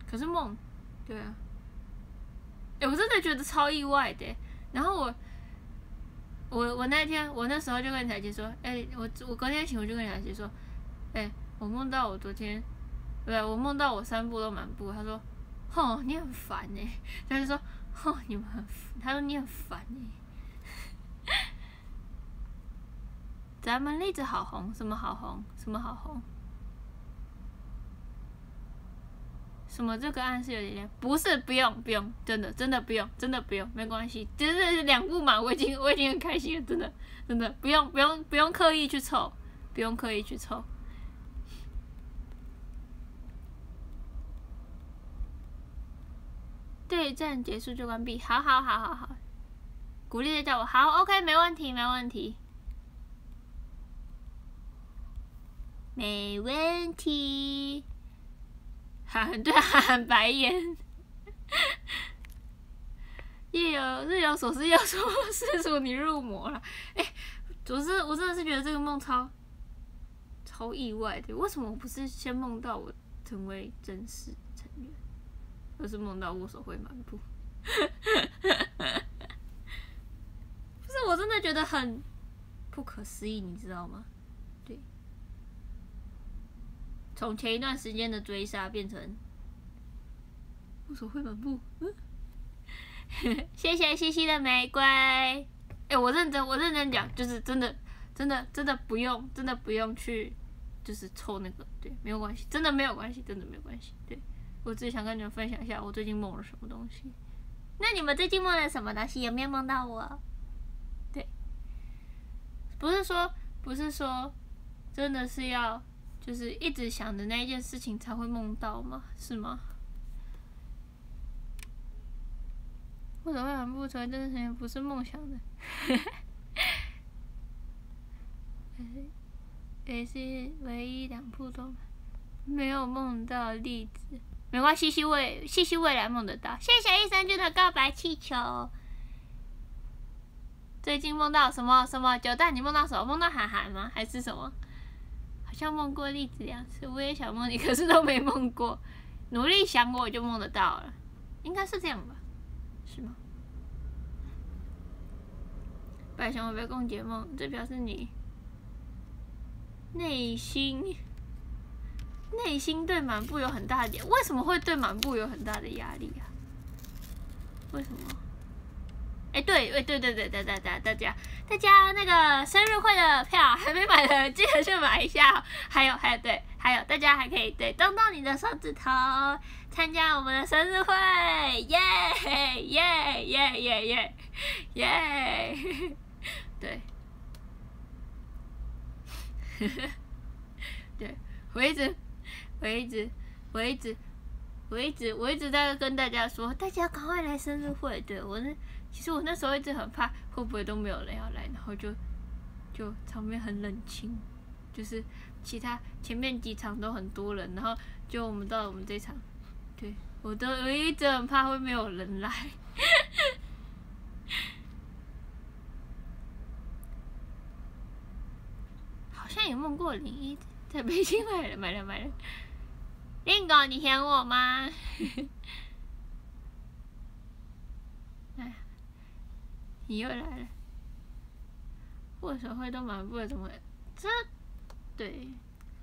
S1: 可是梦，对啊，哎，我真的觉得超意外的。然后我，我我那天我那时候就跟彩姐说，哎，我我隔天醒我就跟彩姐说，哎，我梦到我昨天，对，我梦到我三步都满步。他说，哼，你很烦哎，他就说，哼，你们很，他说你很烦哎。咱们例子好红，什么好红，什么好红？什么这个暗示有点点？不是，不用，不用，真的，真的不用，真的不用，没关系，真的是两部嘛，我已经，我已经很开心了，真的，真的不用，不用，不用刻意去凑，不用刻意去凑。对战结束就关闭，好好好好好，鼓励的叫我好，OK，没问题，没问题。没问题，喊对喊白眼，夜有日有所思，夜有所思，说你入魔了。哎，总之我真的是觉得这个梦超超意外的。为什么我不是先梦到我成为真实，而是梦到握手会满布？不是，我真的觉得很不可思议，你知道吗？对从前一段时间的追杀变成无所谓满布，谢谢西西的玫瑰。哎，我认真，我认真讲，就是真的，真的，真的不用，真的不用去，就是凑那个，对，没有关系，真的没有关系，真的没有关系。对我只想跟你们分享一下我最近梦了什么东西。那你们最近梦了什么东西？有没有梦到我？对，不是说，不是说，真的是要。就是一直想的那一件事情才会梦到吗？是吗？为什么会很不成？这件事情不是梦想的，也是唯一两部都没有梦到例子。没关系，细细未细细未来梦得到。谢谢益生菌的告白气球。最近梦到什么什么？九蛋，你梦到什么？梦到涵涵吗？还是什么？好像梦过栗子两次，我也想梦你，可是都没梦过。努力想我就梦得到了，应该是这样吧？是吗？白熊，我被共解梦，这表示你内心内心对满布有很大的点，为什么会对满布有很大的压力啊？为什么？哎，对，哎，对对对对对对，大家，大家那个生日会的票还没买的，记得去买一下。还有，还有，对，还有，大家还可以对动动你的手指头，参加我们的生日会，耶耶耶耶耶耶，对，对，我一直，我一直，我一直，我一直，我一直在跟大家说，大家赶快来生日会，对我那。其实我那时候一直很怕，会不会都没有人要来，然后就就场面很冷清，就是其他前面几场都很多人，然后就我们到了我们这场，对我都我一直很怕会没有人来，好像有梦过林一在北京买了买了买了，林哥你想我吗？哎。你又来了，握手会都蛮不怎么，这对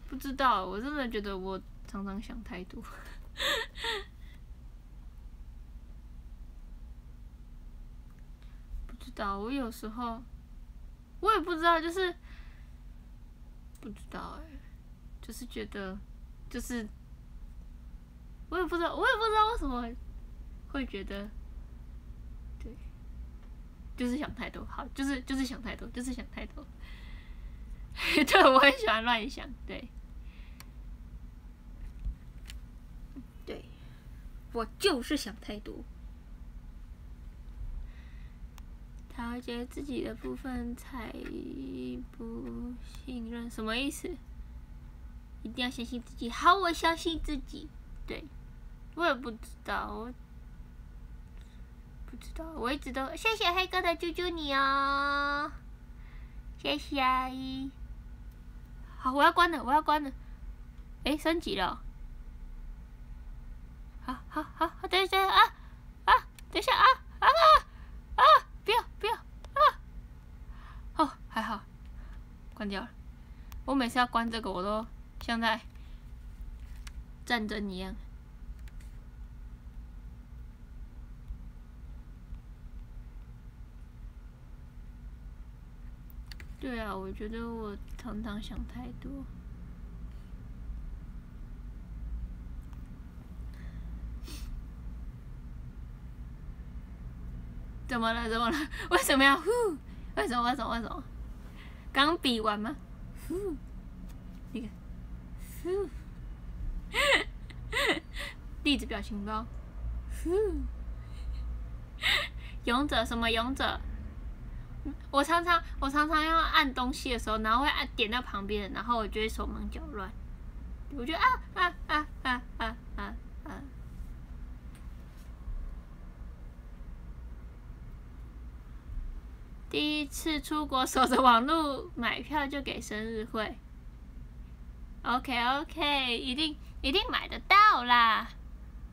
S1: 不知道，我真的觉得我常常想太多，不知道我有时候我也不知道，就是不知道哎，就是觉得就是我也不知道，我也不知道为什么会觉得。对就是想太多，好，就是就是想太多，就是想太多。对，我很喜欢乱想，对，对，我就是想太多。调节自己的部分才不信任，什么意思？一定要相信自己。好，我相信自己。对，我也不知道，我不知道，我一直都谢谢黑哥的啾啾你哦，谢谢阿姨。好，我要关了，我要关了。哎，升级了。好好好，等一下啊啊，等一下啊啊啊啊！不要不要啊！哦，还好，关掉了。我每次要关这个，我都像在战争一样。对啊，我觉得我常常想太多。怎么了？怎么了？为什么要呼？为什么？为什么？为什么？刚比完吗？呼，你看，呼，例子表情包，呼，勇者什么勇者？我常常我常常要按东西的时候，然后会按点到旁边，然后我就会手忙脚乱。我觉得啊啊啊啊啊啊啊！第一次出国守着网络买票就给生日会。OK OK，一定一定买得到啦！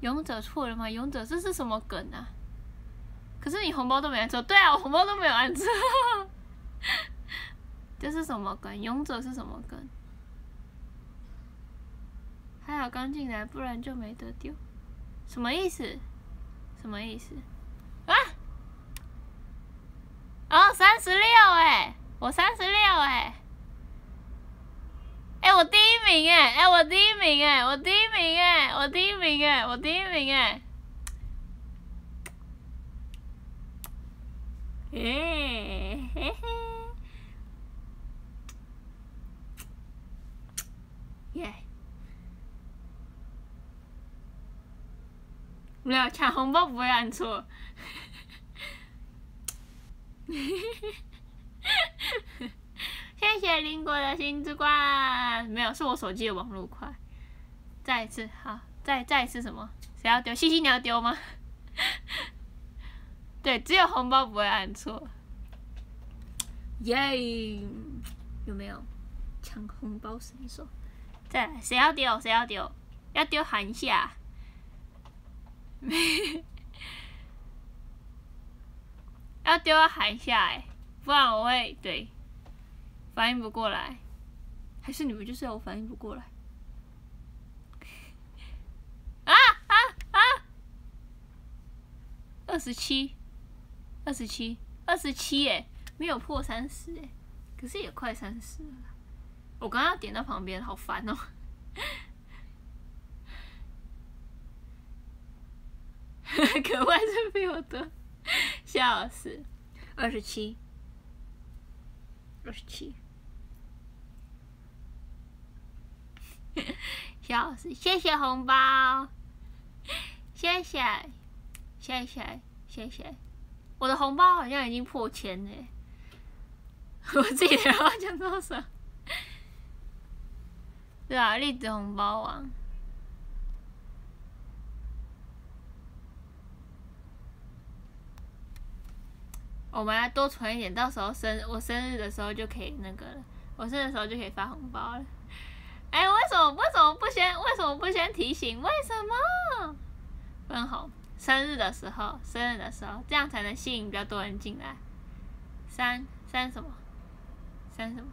S1: 勇者错了吗？勇者这是什么梗啊？可是你红包都没按错，对啊，我红包都没有按错。这是什么梗？勇者是什么梗？还好刚进来，不然就没得丢。什么意思？什么意思？啊？哦，三十六哎，我三十六哎。哎，我第一名哎，哎，我第一名哎，我第一名哎，我第一名哎，我第一名哎。嘿嘿嘿，耶！没有抢红包不会按错。谢谢邻国的新之冠，没有，是我手机的网络快。再一次，好，再再一次什么？谁要丢？西西你要丢吗？对，只有红包不会按错。耶，有没有抢红包神手？再来，谁要丢？谁要丢？要丢喊一下。要丢要喊一下哎，不然我会对反应不过来。还是你们就是要我反应不过来？啊啊啊！二十七。二十七，二十七哎，没有破三十哎，可是也快三十了。我刚刚点到旁边，好烦哦。可还是比我多，笑死！二十七，二十七，笑死！谢谢红包，谢谢，谢谢，谢谢。我的红包好像已经破千呢，我自己的话讲多少？对啊，栗子红包王。我们来多存一点，到时候生我生日的时候就可以那个了。我生日的时候就可以发红包了。哎，为什么为什么不先为什么不先提醒？为什么？分红。生日的时候，生日的时候，这样才能吸引比较多人进来。三三什么？三什么？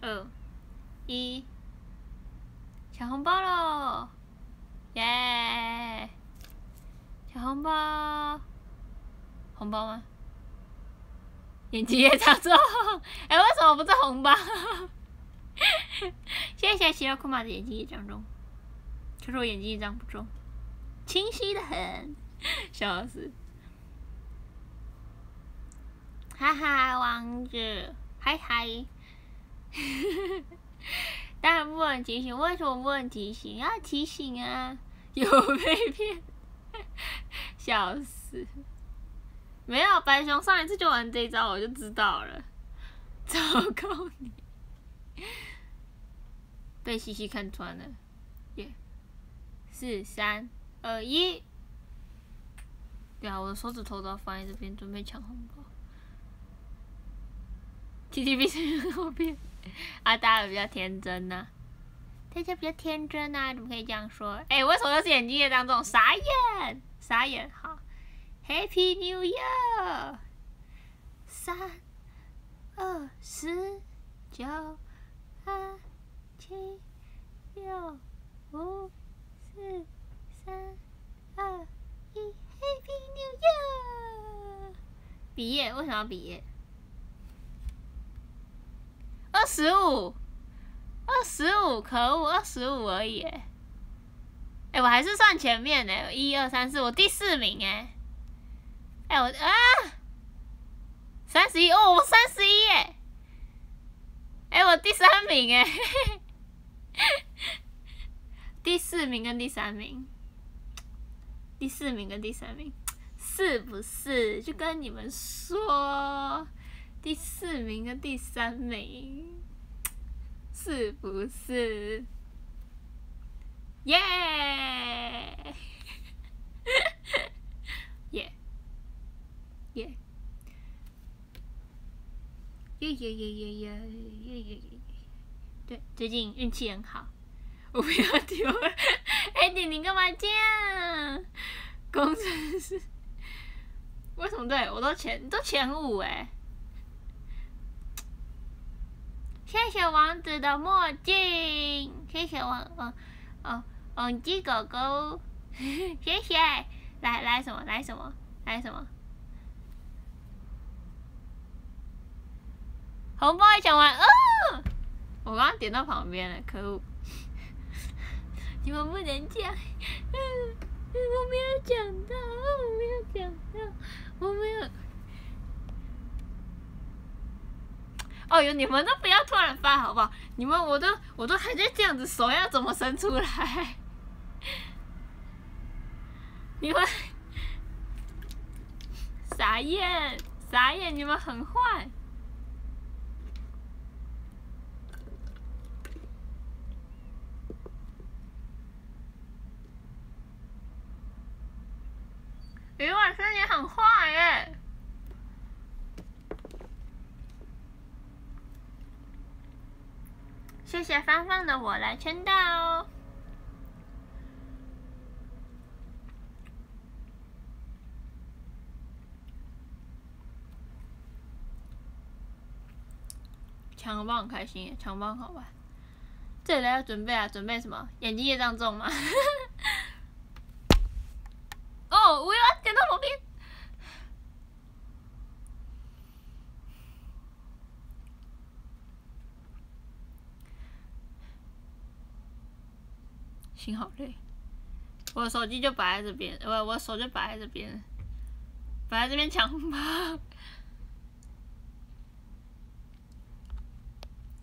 S1: 二一，抢红包喽！耶！抢红包，红包吗？眼睛也长中，哎，为什么不是红包？谢谢喜乐库玛的眼睛也长中。可是我眼睛一张不中，清晰的很，笑死！哈哈，王子，嗨嗨！当然不能提醒，为什么不能提醒？要提醒啊！有被骗，笑死！没有白熊上一次就玩这招，我就知道了。糟糕你，被西西看穿了。四三二一，对啊，我的手指头都要放在这边，准备抢红包。T T B 是后边 啊，大家比较天真呐，大家比较天真呐，怎么可以这样说？哎，为什么又是眼睛也当中？傻眼，傻眼，好，Happy New Year！三、二、十、九、八、七、六、五、四、三、二、一，Happy New Year！毕业？为什么要毕业？二十五，二十五，可恶，二十五而已。哎，我还是算前面呢，一二三四，我第四名哎。哎，我啊，三十一哦，我三十一耶。哎，我第三名哎，第四名跟第三名，第四名跟第三名，是不是？就跟你们说。第四名跟第三名，是不是？耶！耶！耶！耶耶耶耶耶耶耶耶！对，最近运气很好。我不要丢。了，哎，你你干嘛这样？工程师？为什么？对我都前都前五哎？谢谢王子的墨镜，谢谢王王哦王鸡狗狗，谢谢，来来什么？来什么？来什么，红包抢完，嗯，我刚刚点到旁边了，可恶，你们不能讲，嗯，我没有讲到，我没有讲到，我没有。哦哟，你们都不要突然发好不好？你们我都我都还在这样子，手要怎么伸出来？你们傻眼傻眼，你们很坏。余婉生你很坏耶。谢谢芳芳的我来签到。抢包很开心，抢包好吧？这里要准备啊，准备什么？眼睛也这样重吗？哦，我要旁边。心好累，我手机就摆在这边，我我手就摆在这边，摆在这边抢红包。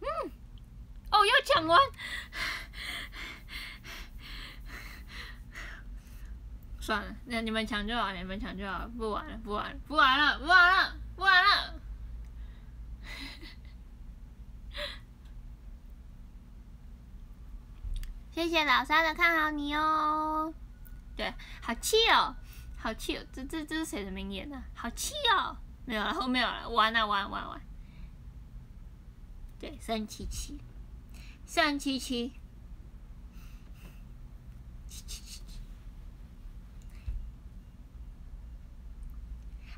S1: 嗯，哦，要抢完，算了，那你们抢就好，你们抢就好，不玩了，不玩了，不玩了，不玩了，不玩了。谢谢老三的看好你哦，对，好气哦，好气哦，这这这是谁的名言呢？好气哦，没有了，后面有了，完了，完完完，对，三七七，三七七，七七七七，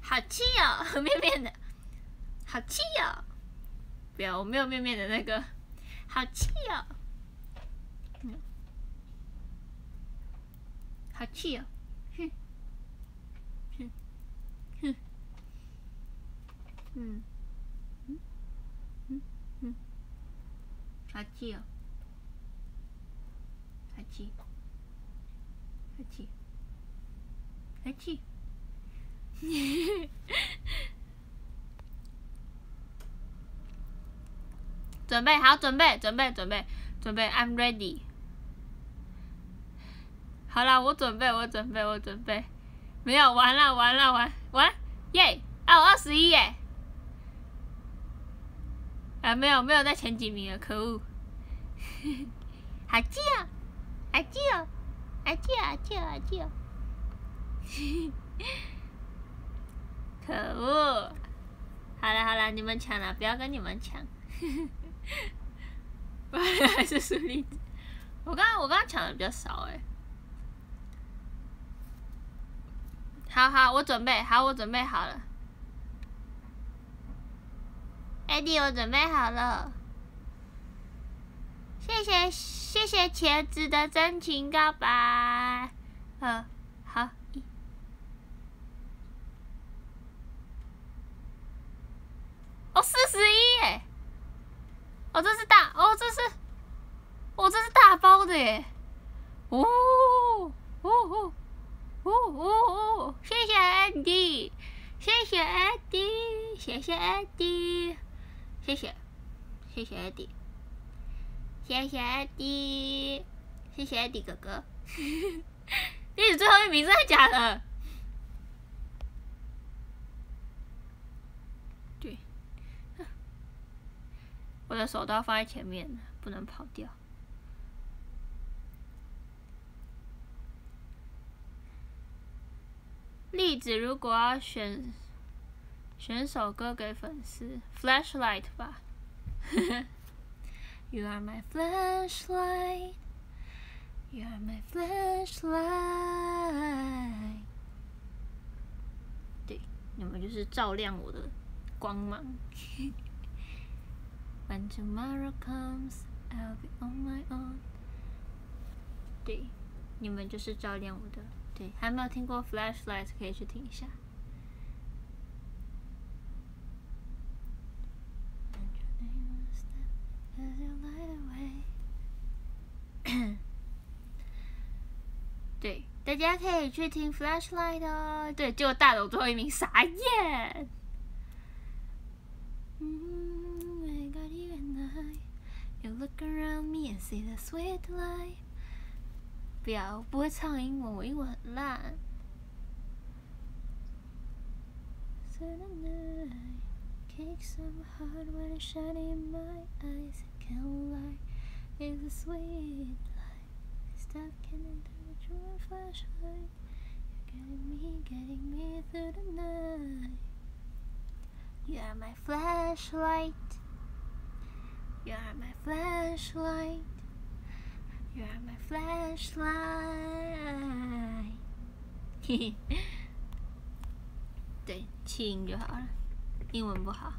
S1: 好气哦，面面的，好气哦，不要，我没有面面的那个，好气哦。好气哦！哼，哼，哼，嗯，嗯，嗯，嗯，好气哦！好气，好气，好气！准备好，准备，准备，准备，准备，I'm ready。好了，我准备，我准备，我准备，没有，完了，完了，完完，耶，哦，二十一耶，啊，没有，没有在前几名了，可恶，还记啊，还记啊，还记啊，记啊，记啊，可恶！好了好了，你们抢了，不要跟你们抢。还是树立子。我刚刚我刚刚抢的比较少哎。好好，我准备好，我准备好了。Eddie，我准备好了。谢谢谢谢茄子的真情告白。嗯，好。哦，四十一耶！哦，这是大哦，这是，哦，这是大包的耶！哦，哦哦哦哦哦！谢谢 Andy，谢谢 Andy，谢谢 Andy，谢谢，谢谢 Andy，谢谢 Andy，谢谢 Andy 哥哥。你最后一名，真的假的？我的手都要放在前面，不能跑掉。例子，如果要选选首歌给粉丝，Flashlight 吧。You are my flashlight, you are my flashlight。对，你们就是照亮我的光芒。When tomorrow comes, I'll be on my own。对，你们就是照亮我的。对，还没有听过 Flashlight，可以去听一下。对，大家可以去听 Flashlight 哦。对，就大楼最后一名傻眼。You look around me and see the sweet life。不要，不会唱英文，我英文很烂。Cake so hard when it's shining in my eyes. I can't lie, it's a sweet life. Stuck in the temperature of flashlight. You're getting me, getting me through the night. You are my flashlight. You are my flashlight. You are my flashlight. 嘿嘿，对，气音就好了，英文不好，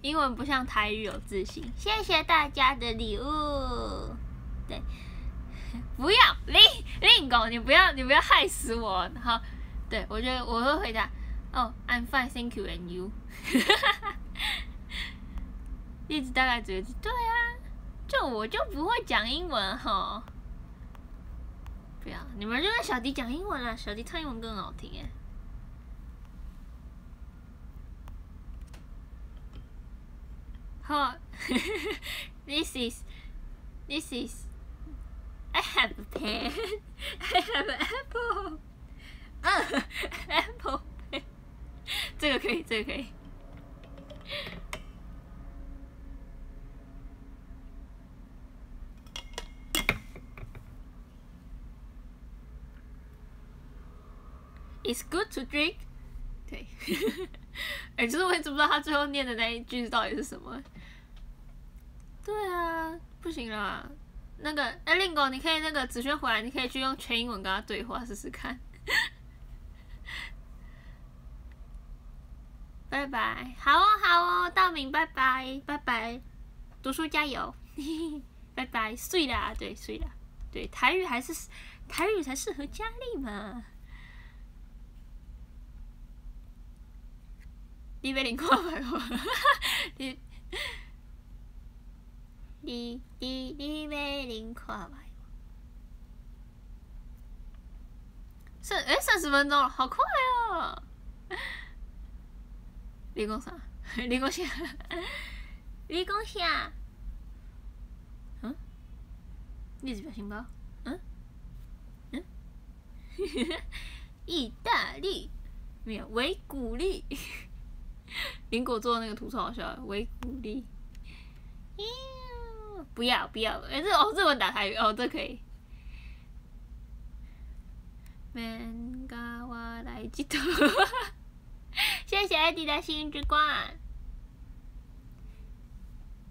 S1: 英文不像台语有自信。谢谢大家的礼物。对，不要令令狗，你不要你不要害死我。好，对我觉得我会回答。哦，I'm fine, thank you, and you。一直大概觉得对啊，就我就不会讲英文哈。不要，你们就让小迪讲英文了，小迪唱英文更好听哎。好，This is, this is, I have a pen, I have an apple, 嗯，apple 这个可以，这个可以。It's good to drink。对，哎，就是我一直不知道他最后念的那一句到底是什么。对啊，不行啦，那个哎，令狗，你可以那个子轩回来，你可以去用全英文跟他对话试试看。拜拜，好哦好哦，道明拜拜拜拜，读书加油，拜拜，睡啦，对睡啦，对台语还是台语才适合佳丽嘛。你别零看白我，你你你你别零看白我。剩哎三十分钟了，好快哦！你讲啥？你讲啥？你讲啥？嗯？你是表情包？嗯？嗯？意大利没有维古利。林果做的那个图超好笑，维古力，不要不要，哎，这哦日文打台语哦，这可以。免加我来几多，谢谢艾迪的幸运之光。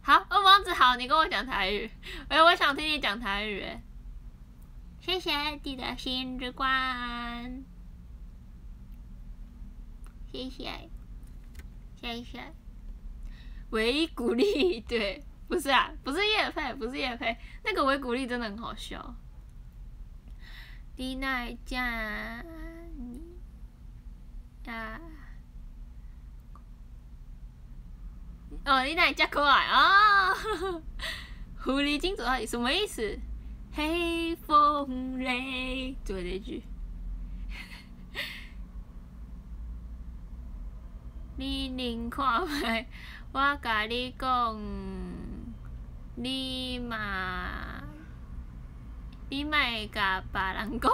S1: 好，哦，王子好，你跟我讲台语，哎，我想听你讲台语。谢谢艾迪的幸运之光，谢谢，谢谢，维古力，对，不是啊，不是叶佩，不是叶佩，那个维古力真的很好笑。你奈家，啊。哦，你哪加可爱啊？狐狸精走到底什么意思？黑风雷，最后这句。你宁看卖，我甲你讲，你嘛，你莫甲别人讲。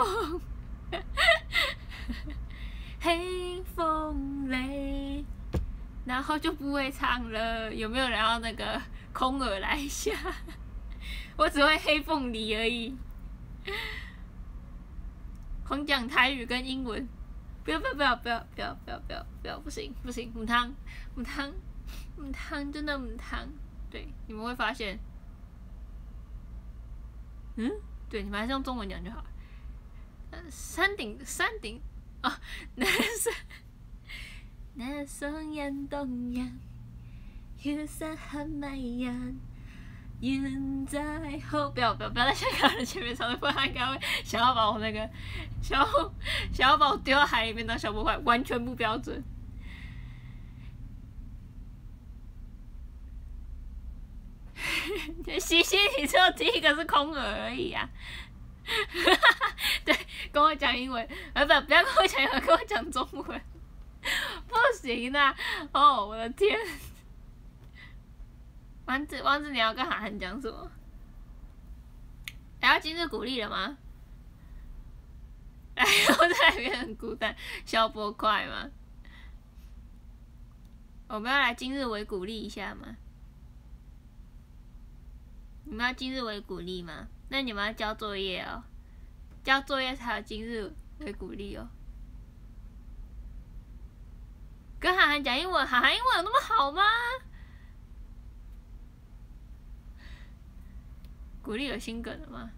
S1: 黑风雷。然后就不会唱了，有没有人要那个空耳来一下？我只会黑凤梨而已，狂讲台语跟英文，不要不要不要不要不要不要不要不要不行不行母汤母汤母汤真的母汤，对你们会发现，嗯，对你们还是用中文讲就好。山顶山顶啊，那是。那双眼动人，月色很美人，远在后。不要不要不要在香港人前面唱，不然他应该会想要把我那个，想要想要把我丢到海里面当小破坏，完全不标准。西西，你只有第一个是空耳而已啊！对，跟我讲英文，呃不，不要跟我讲英文，跟我讲中文。不行的哦！我的天，王子王子，你要跟涵涵讲什么？还要今日鼓励了吗？哎，我在里面很孤单，消波块吗？我们要来今日为鼓励一下吗？你们要今日为鼓励吗？那你们要交作业哦，交作业才有今日为鼓励哦。跟涵涵讲英文，涵涵英文有那么好吗？鼓励有心梗了吗？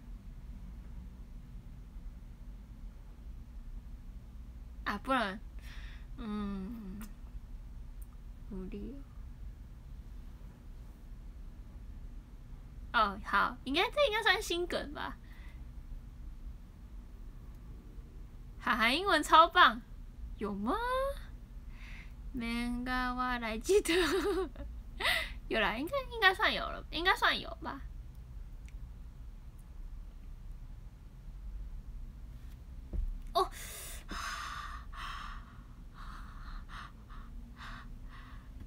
S1: 啊，不然，嗯，鼓励。哦，好，应该这应该算心梗吧？涵涵英文超棒，有吗？免个我来记得，有啦，应该应该算有了，应该算有吧。哦，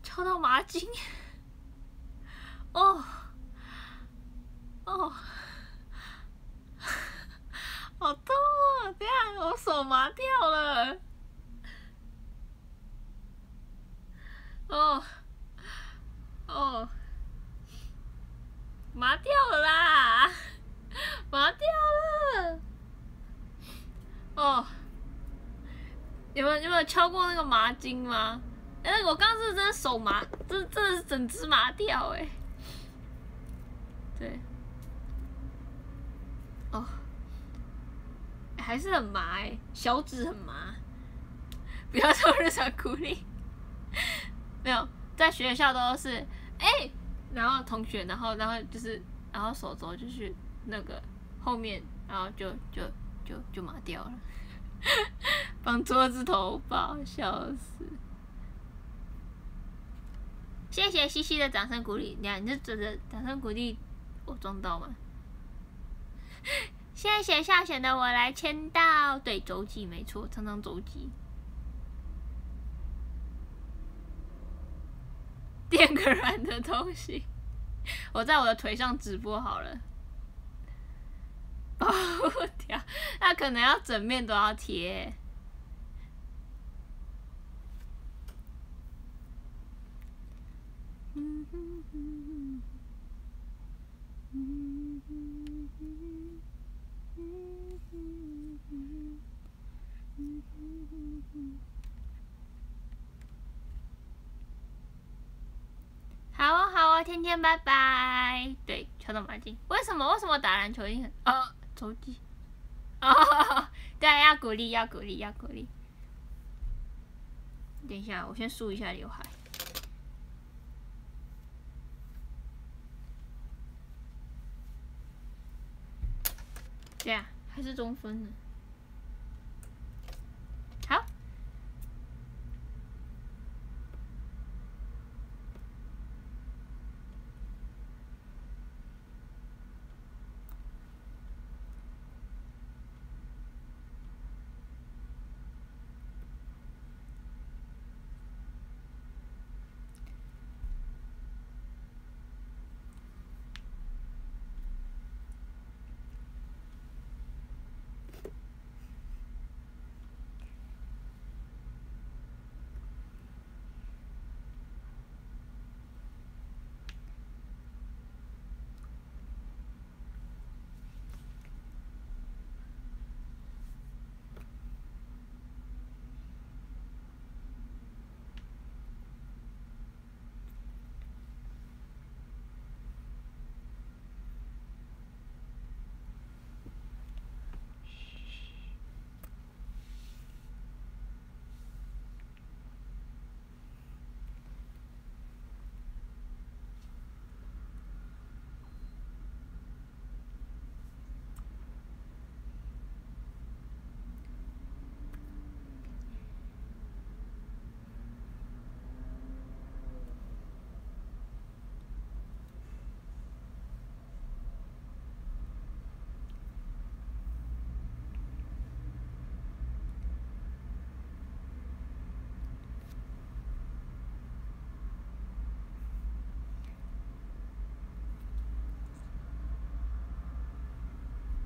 S1: 抽到麻筋，哦，哦，好痛啊！这样我手麻掉了。哦，哦，麻掉了啦，麻掉了。哦，有没有有没有敲过那个麻筋吗？哎，我刚是真的手麻，这这是整只麻掉哎。对，哦，还是很麻哎，小指很麻，不要说日常鼓励。没有，在学校都是哎，然后同学，然后然后就是，然后手肘就去那个后面，然后就就就就麻掉了，放桌子头吧，笑死！谢谢西西的掌声鼓励，你看，你就指着掌声鼓励我撞到吗？谢谢下选的我来签到，对，周记没错，常常周记。垫个软的东西，我在我的腿上直播好了，掉，那可能要整面都要贴。好哦，好哦，天天拜拜。对，敲到麻将。为什么？为什么打篮球？呃。哦手机。哦，对，要鼓励，要鼓励，要鼓励。等一下，我先梳一下刘海。对啊，还是中分呢。好。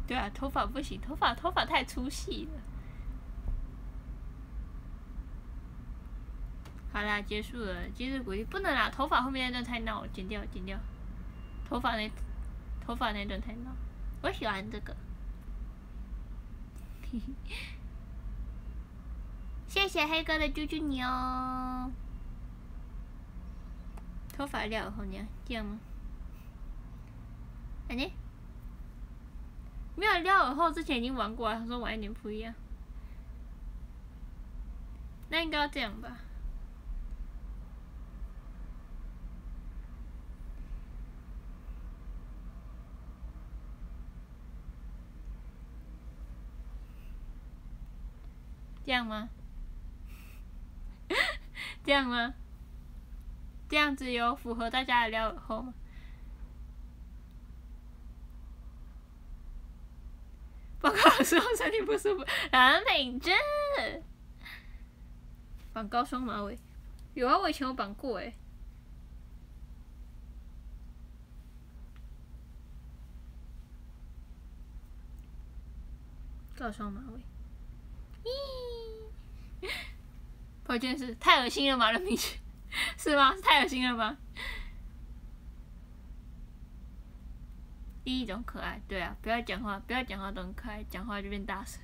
S1: 对啊，头发不行，头发头发太粗细了。好啦，结束了，今日鼓励不能啦，头发后面那段太闹，剪掉剪掉。头发那，头发那段太闹，我喜欢这个。谢谢黑哥的啾啾你哦。头发掉后面这样吗？哎你。没有撩耳后，之前已经玩过了。他说玩一点不一样，那应该要这样吧？这样吗？这样吗？这样子有符合大家的撩耳后吗？报告说身体不舒服，蓝美珍绑高双马尾，有啊，我以前有绑过诶。高双马尾，咦，关键是太恶心了吗？人民群 是吗？太恶心了吗？第一种可爱，对啊，不要讲话，不要讲话都很可爱，讲话就变大声。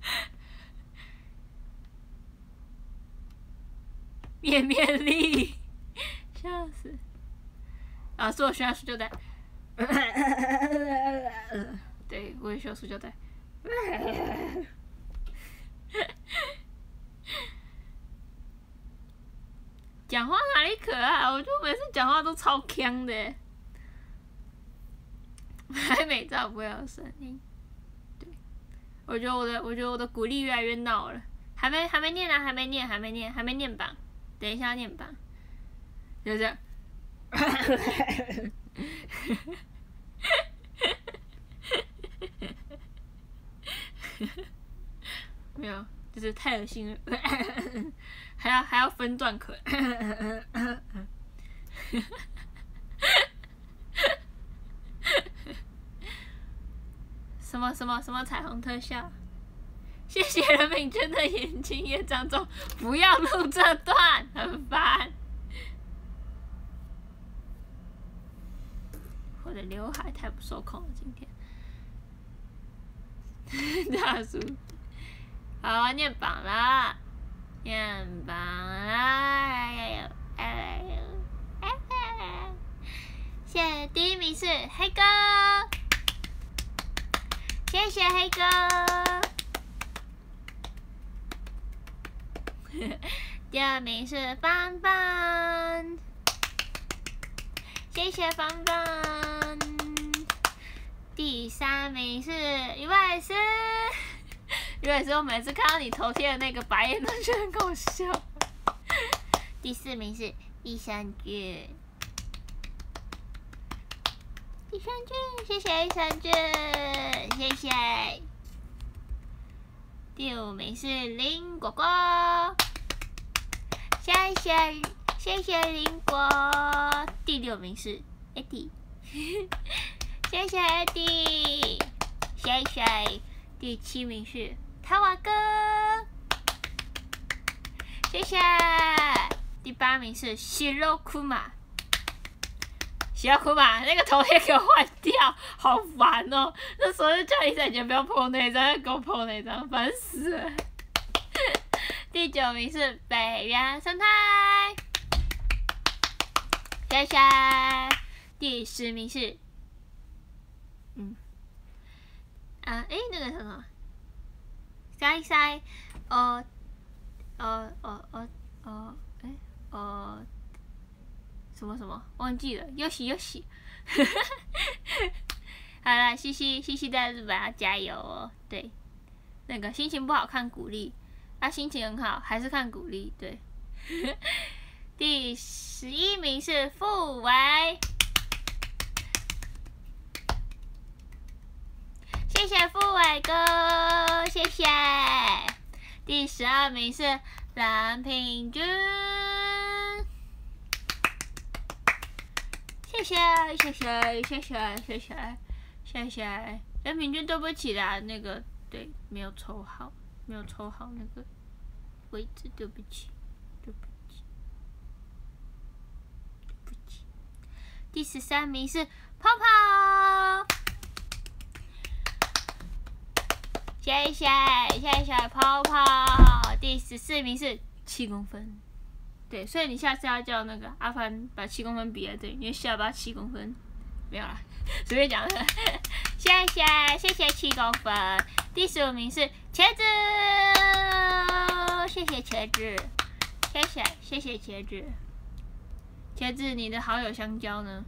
S1: 面面力，笑死！啊，是我需要塑胶袋。对，我也需要塑胶袋。讲话哪里可爱？我就每次讲话都超腔的。还没照不要声音，对，我觉得我的，我觉得我的鼓励越来越闹了，还没还没念呢，还没念，还没念，还没念吧，等一下念吧，就这样，没有，就是太恶心了，还要还要分段咳。什么什么什么彩虹特效？谢谢人民真的眼睛也长肿，不要录这段，很烦。我的刘海太不受控了，今天。大叔，好，念榜了，念榜了，哎呦，哎呦，哎呦，谢第一名是黑哥，谢谢黑哥。第二名是芳芳，谢谢芳芳。第三名是于伟思，于伟思，我每次看到你头贴的那个白眼都觉得很搞笑。第四名是易山君，易山君，谢谢易山君，谢谢。第五名是林果果，谢谢谢谢林果。第六名是 Eddie，谢谢 Eddie，谢谢。第七名是塔瓦哥，谢谢。第八名是西肉库玛。小苦吧，那个头贴给我换掉，好烦哦！那时候就叫你在前不要碰那张，给我碰那张，烦死了。第九名是北原生态，谢谢。第十名是，嗯，啊，诶，那个什么，塞塞，哦，哦哦哦哦，诶，哦。什么什么忘记了？又洗又洗，好了，西西西西在日本要加油哦。对，那个心情不好看鼓励，啊心情很好还是看鼓励。对，第十一名是傅维，谢谢傅伟哥，谢谢。第十二名是蓝平君。谢谢谢谢谢谢谢谢谢谢，人平均对不起啦，那个对没有抽好，没有抽好那个位置，对不起，对不起，对不起。第十三名是泡泡，谢谢谢谢泡泡。第十四名是七公分。对，所以你下次要叫那个阿凡把七公分比来对，因为下巴七公分，没有啦，随便讲的。谢谢谢谢七公分，第十五名是茄子，谢谢茄子，谢谢谢谢茄子，茄子你的好友香蕉呢？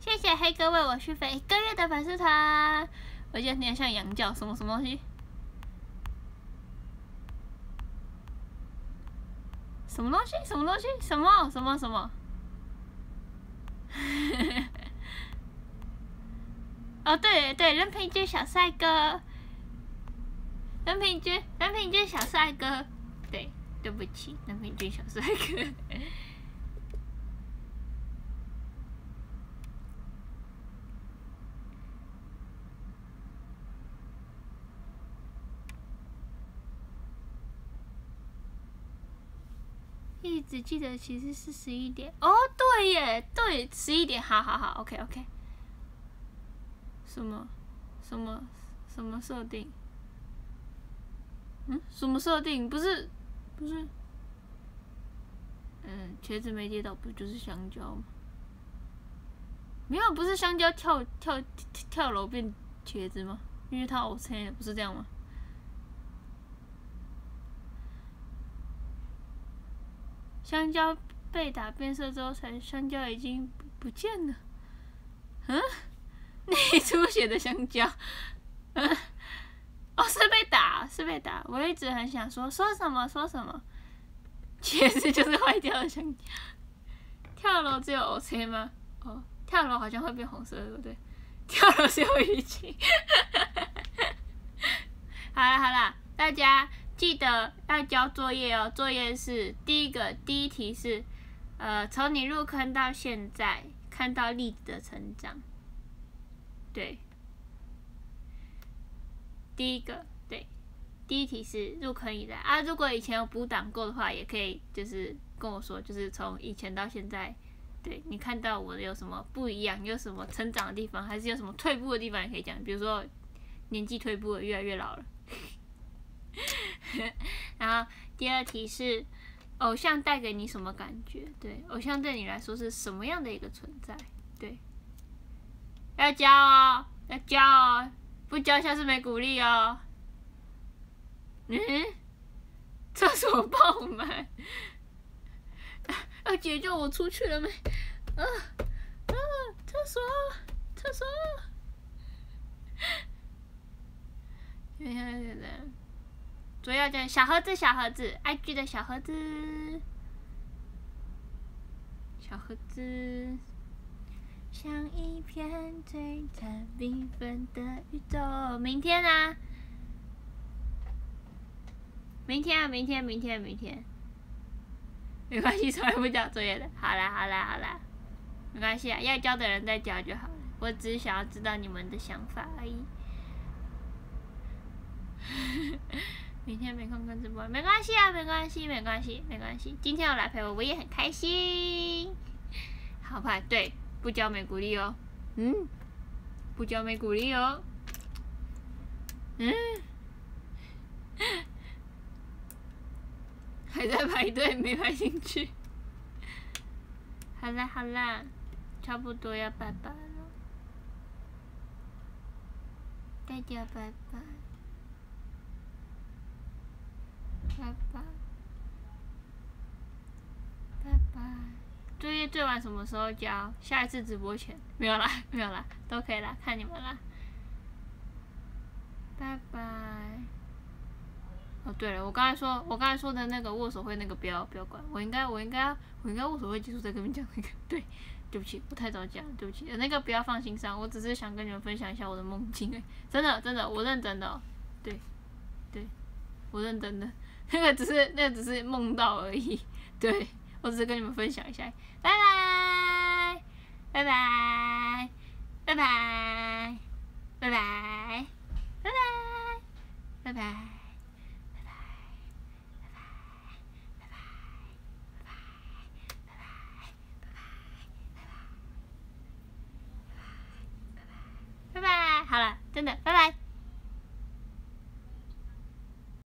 S1: 谢谢黑哥为我续费一个月的粉丝团。而且你像羊叫，什么什么东西？什么东西？什么东西？什么什么什么？哦，对对，任平君小帅哥，任平君，任平君小帅哥，对，对不起，任平君小帅哥。一直记得其实是十一点哦，对耶，对，十一点，好好好，OK OK。什么？什么？什么设定？嗯？什么设定？不是，不是。嗯，茄子没跌倒，不就是香蕉吗？没有，不是香蕉跳跳跳楼变茄子吗？因为它好菜不是这样吗？香蕉被打变色之后，才香蕉已经不见了。嗯，内出血的香蕉。嗯，哦，是被打，是被打。我一直很想说说什么说什么，其实就是坏掉的香蕉。跳楼只有 OK 吗？哦，跳楼好像会变红色，对不对？跳楼是有淤青。好了好了，大家。记得要交作业哦。作业是第一个，第一题是，呃，从你入坑到现在，看到例子的成长。对，第一个，对，第一题是入坑以来啊。如果以前有补档过的话，也可以就是跟我说，就是从以前到现在，对你看到我有什么不一样，有什么成长的地方，还是有什么退步的地方，也可以讲。比如说年纪退步了，越来越老了。然后第二题是，偶像带给你什么感觉？对，偶像对你来说是什么样的一个存在？对，要教哦，要教哦，不教下次没鼓励哦。嗯，厕所爆满，要解救我出去了没？啊啊，厕所，厕所。等下，等下，主要讲小盒子，小盒子，IG 的小盒子，小盒子，像一片璀璨缤纷的宇宙。明天啊，明天啊，明天，明天，明天，没关系，从来不交作业的。好啦，好啦，好啦，没关系啊，要交的人再交就好了。我只是想要知道你们的想法而已。明天没空看直播，没关系啊，没关系，没关系，没关系。今天有来陪我，我也很开心。好吧，对，不交没鼓励哦。嗯，不交没鼓励哦。嗯，还在排队，没排进去。好啦好啦，差不多要拜拜了，大家拜拜。拜拜，拜拜。作业最晚什么时候交？下一次直播前？没有啦，没有啦，都可以啦，看你们啦。拜拜。哦，对了，我刚才说，我刚才说的那个握手会那个不要不要管，我应该我应该我应该握手会结束再跟你们讲那个。对，对不起，我太早讲，对不起，那个不要放心上，我只是想跟你们分享一下我的梦境哎，真的真的，我认真的，对，对，我认真的。那个只是，那个只是梦到而已。对，我只是跟你们分享一下。拜拜，拜拜，拜拜，拜拜，拜拜，拜拜，拜拜，拜拜，拜拜，拜拜，拜拜，好了，真的，拜拜。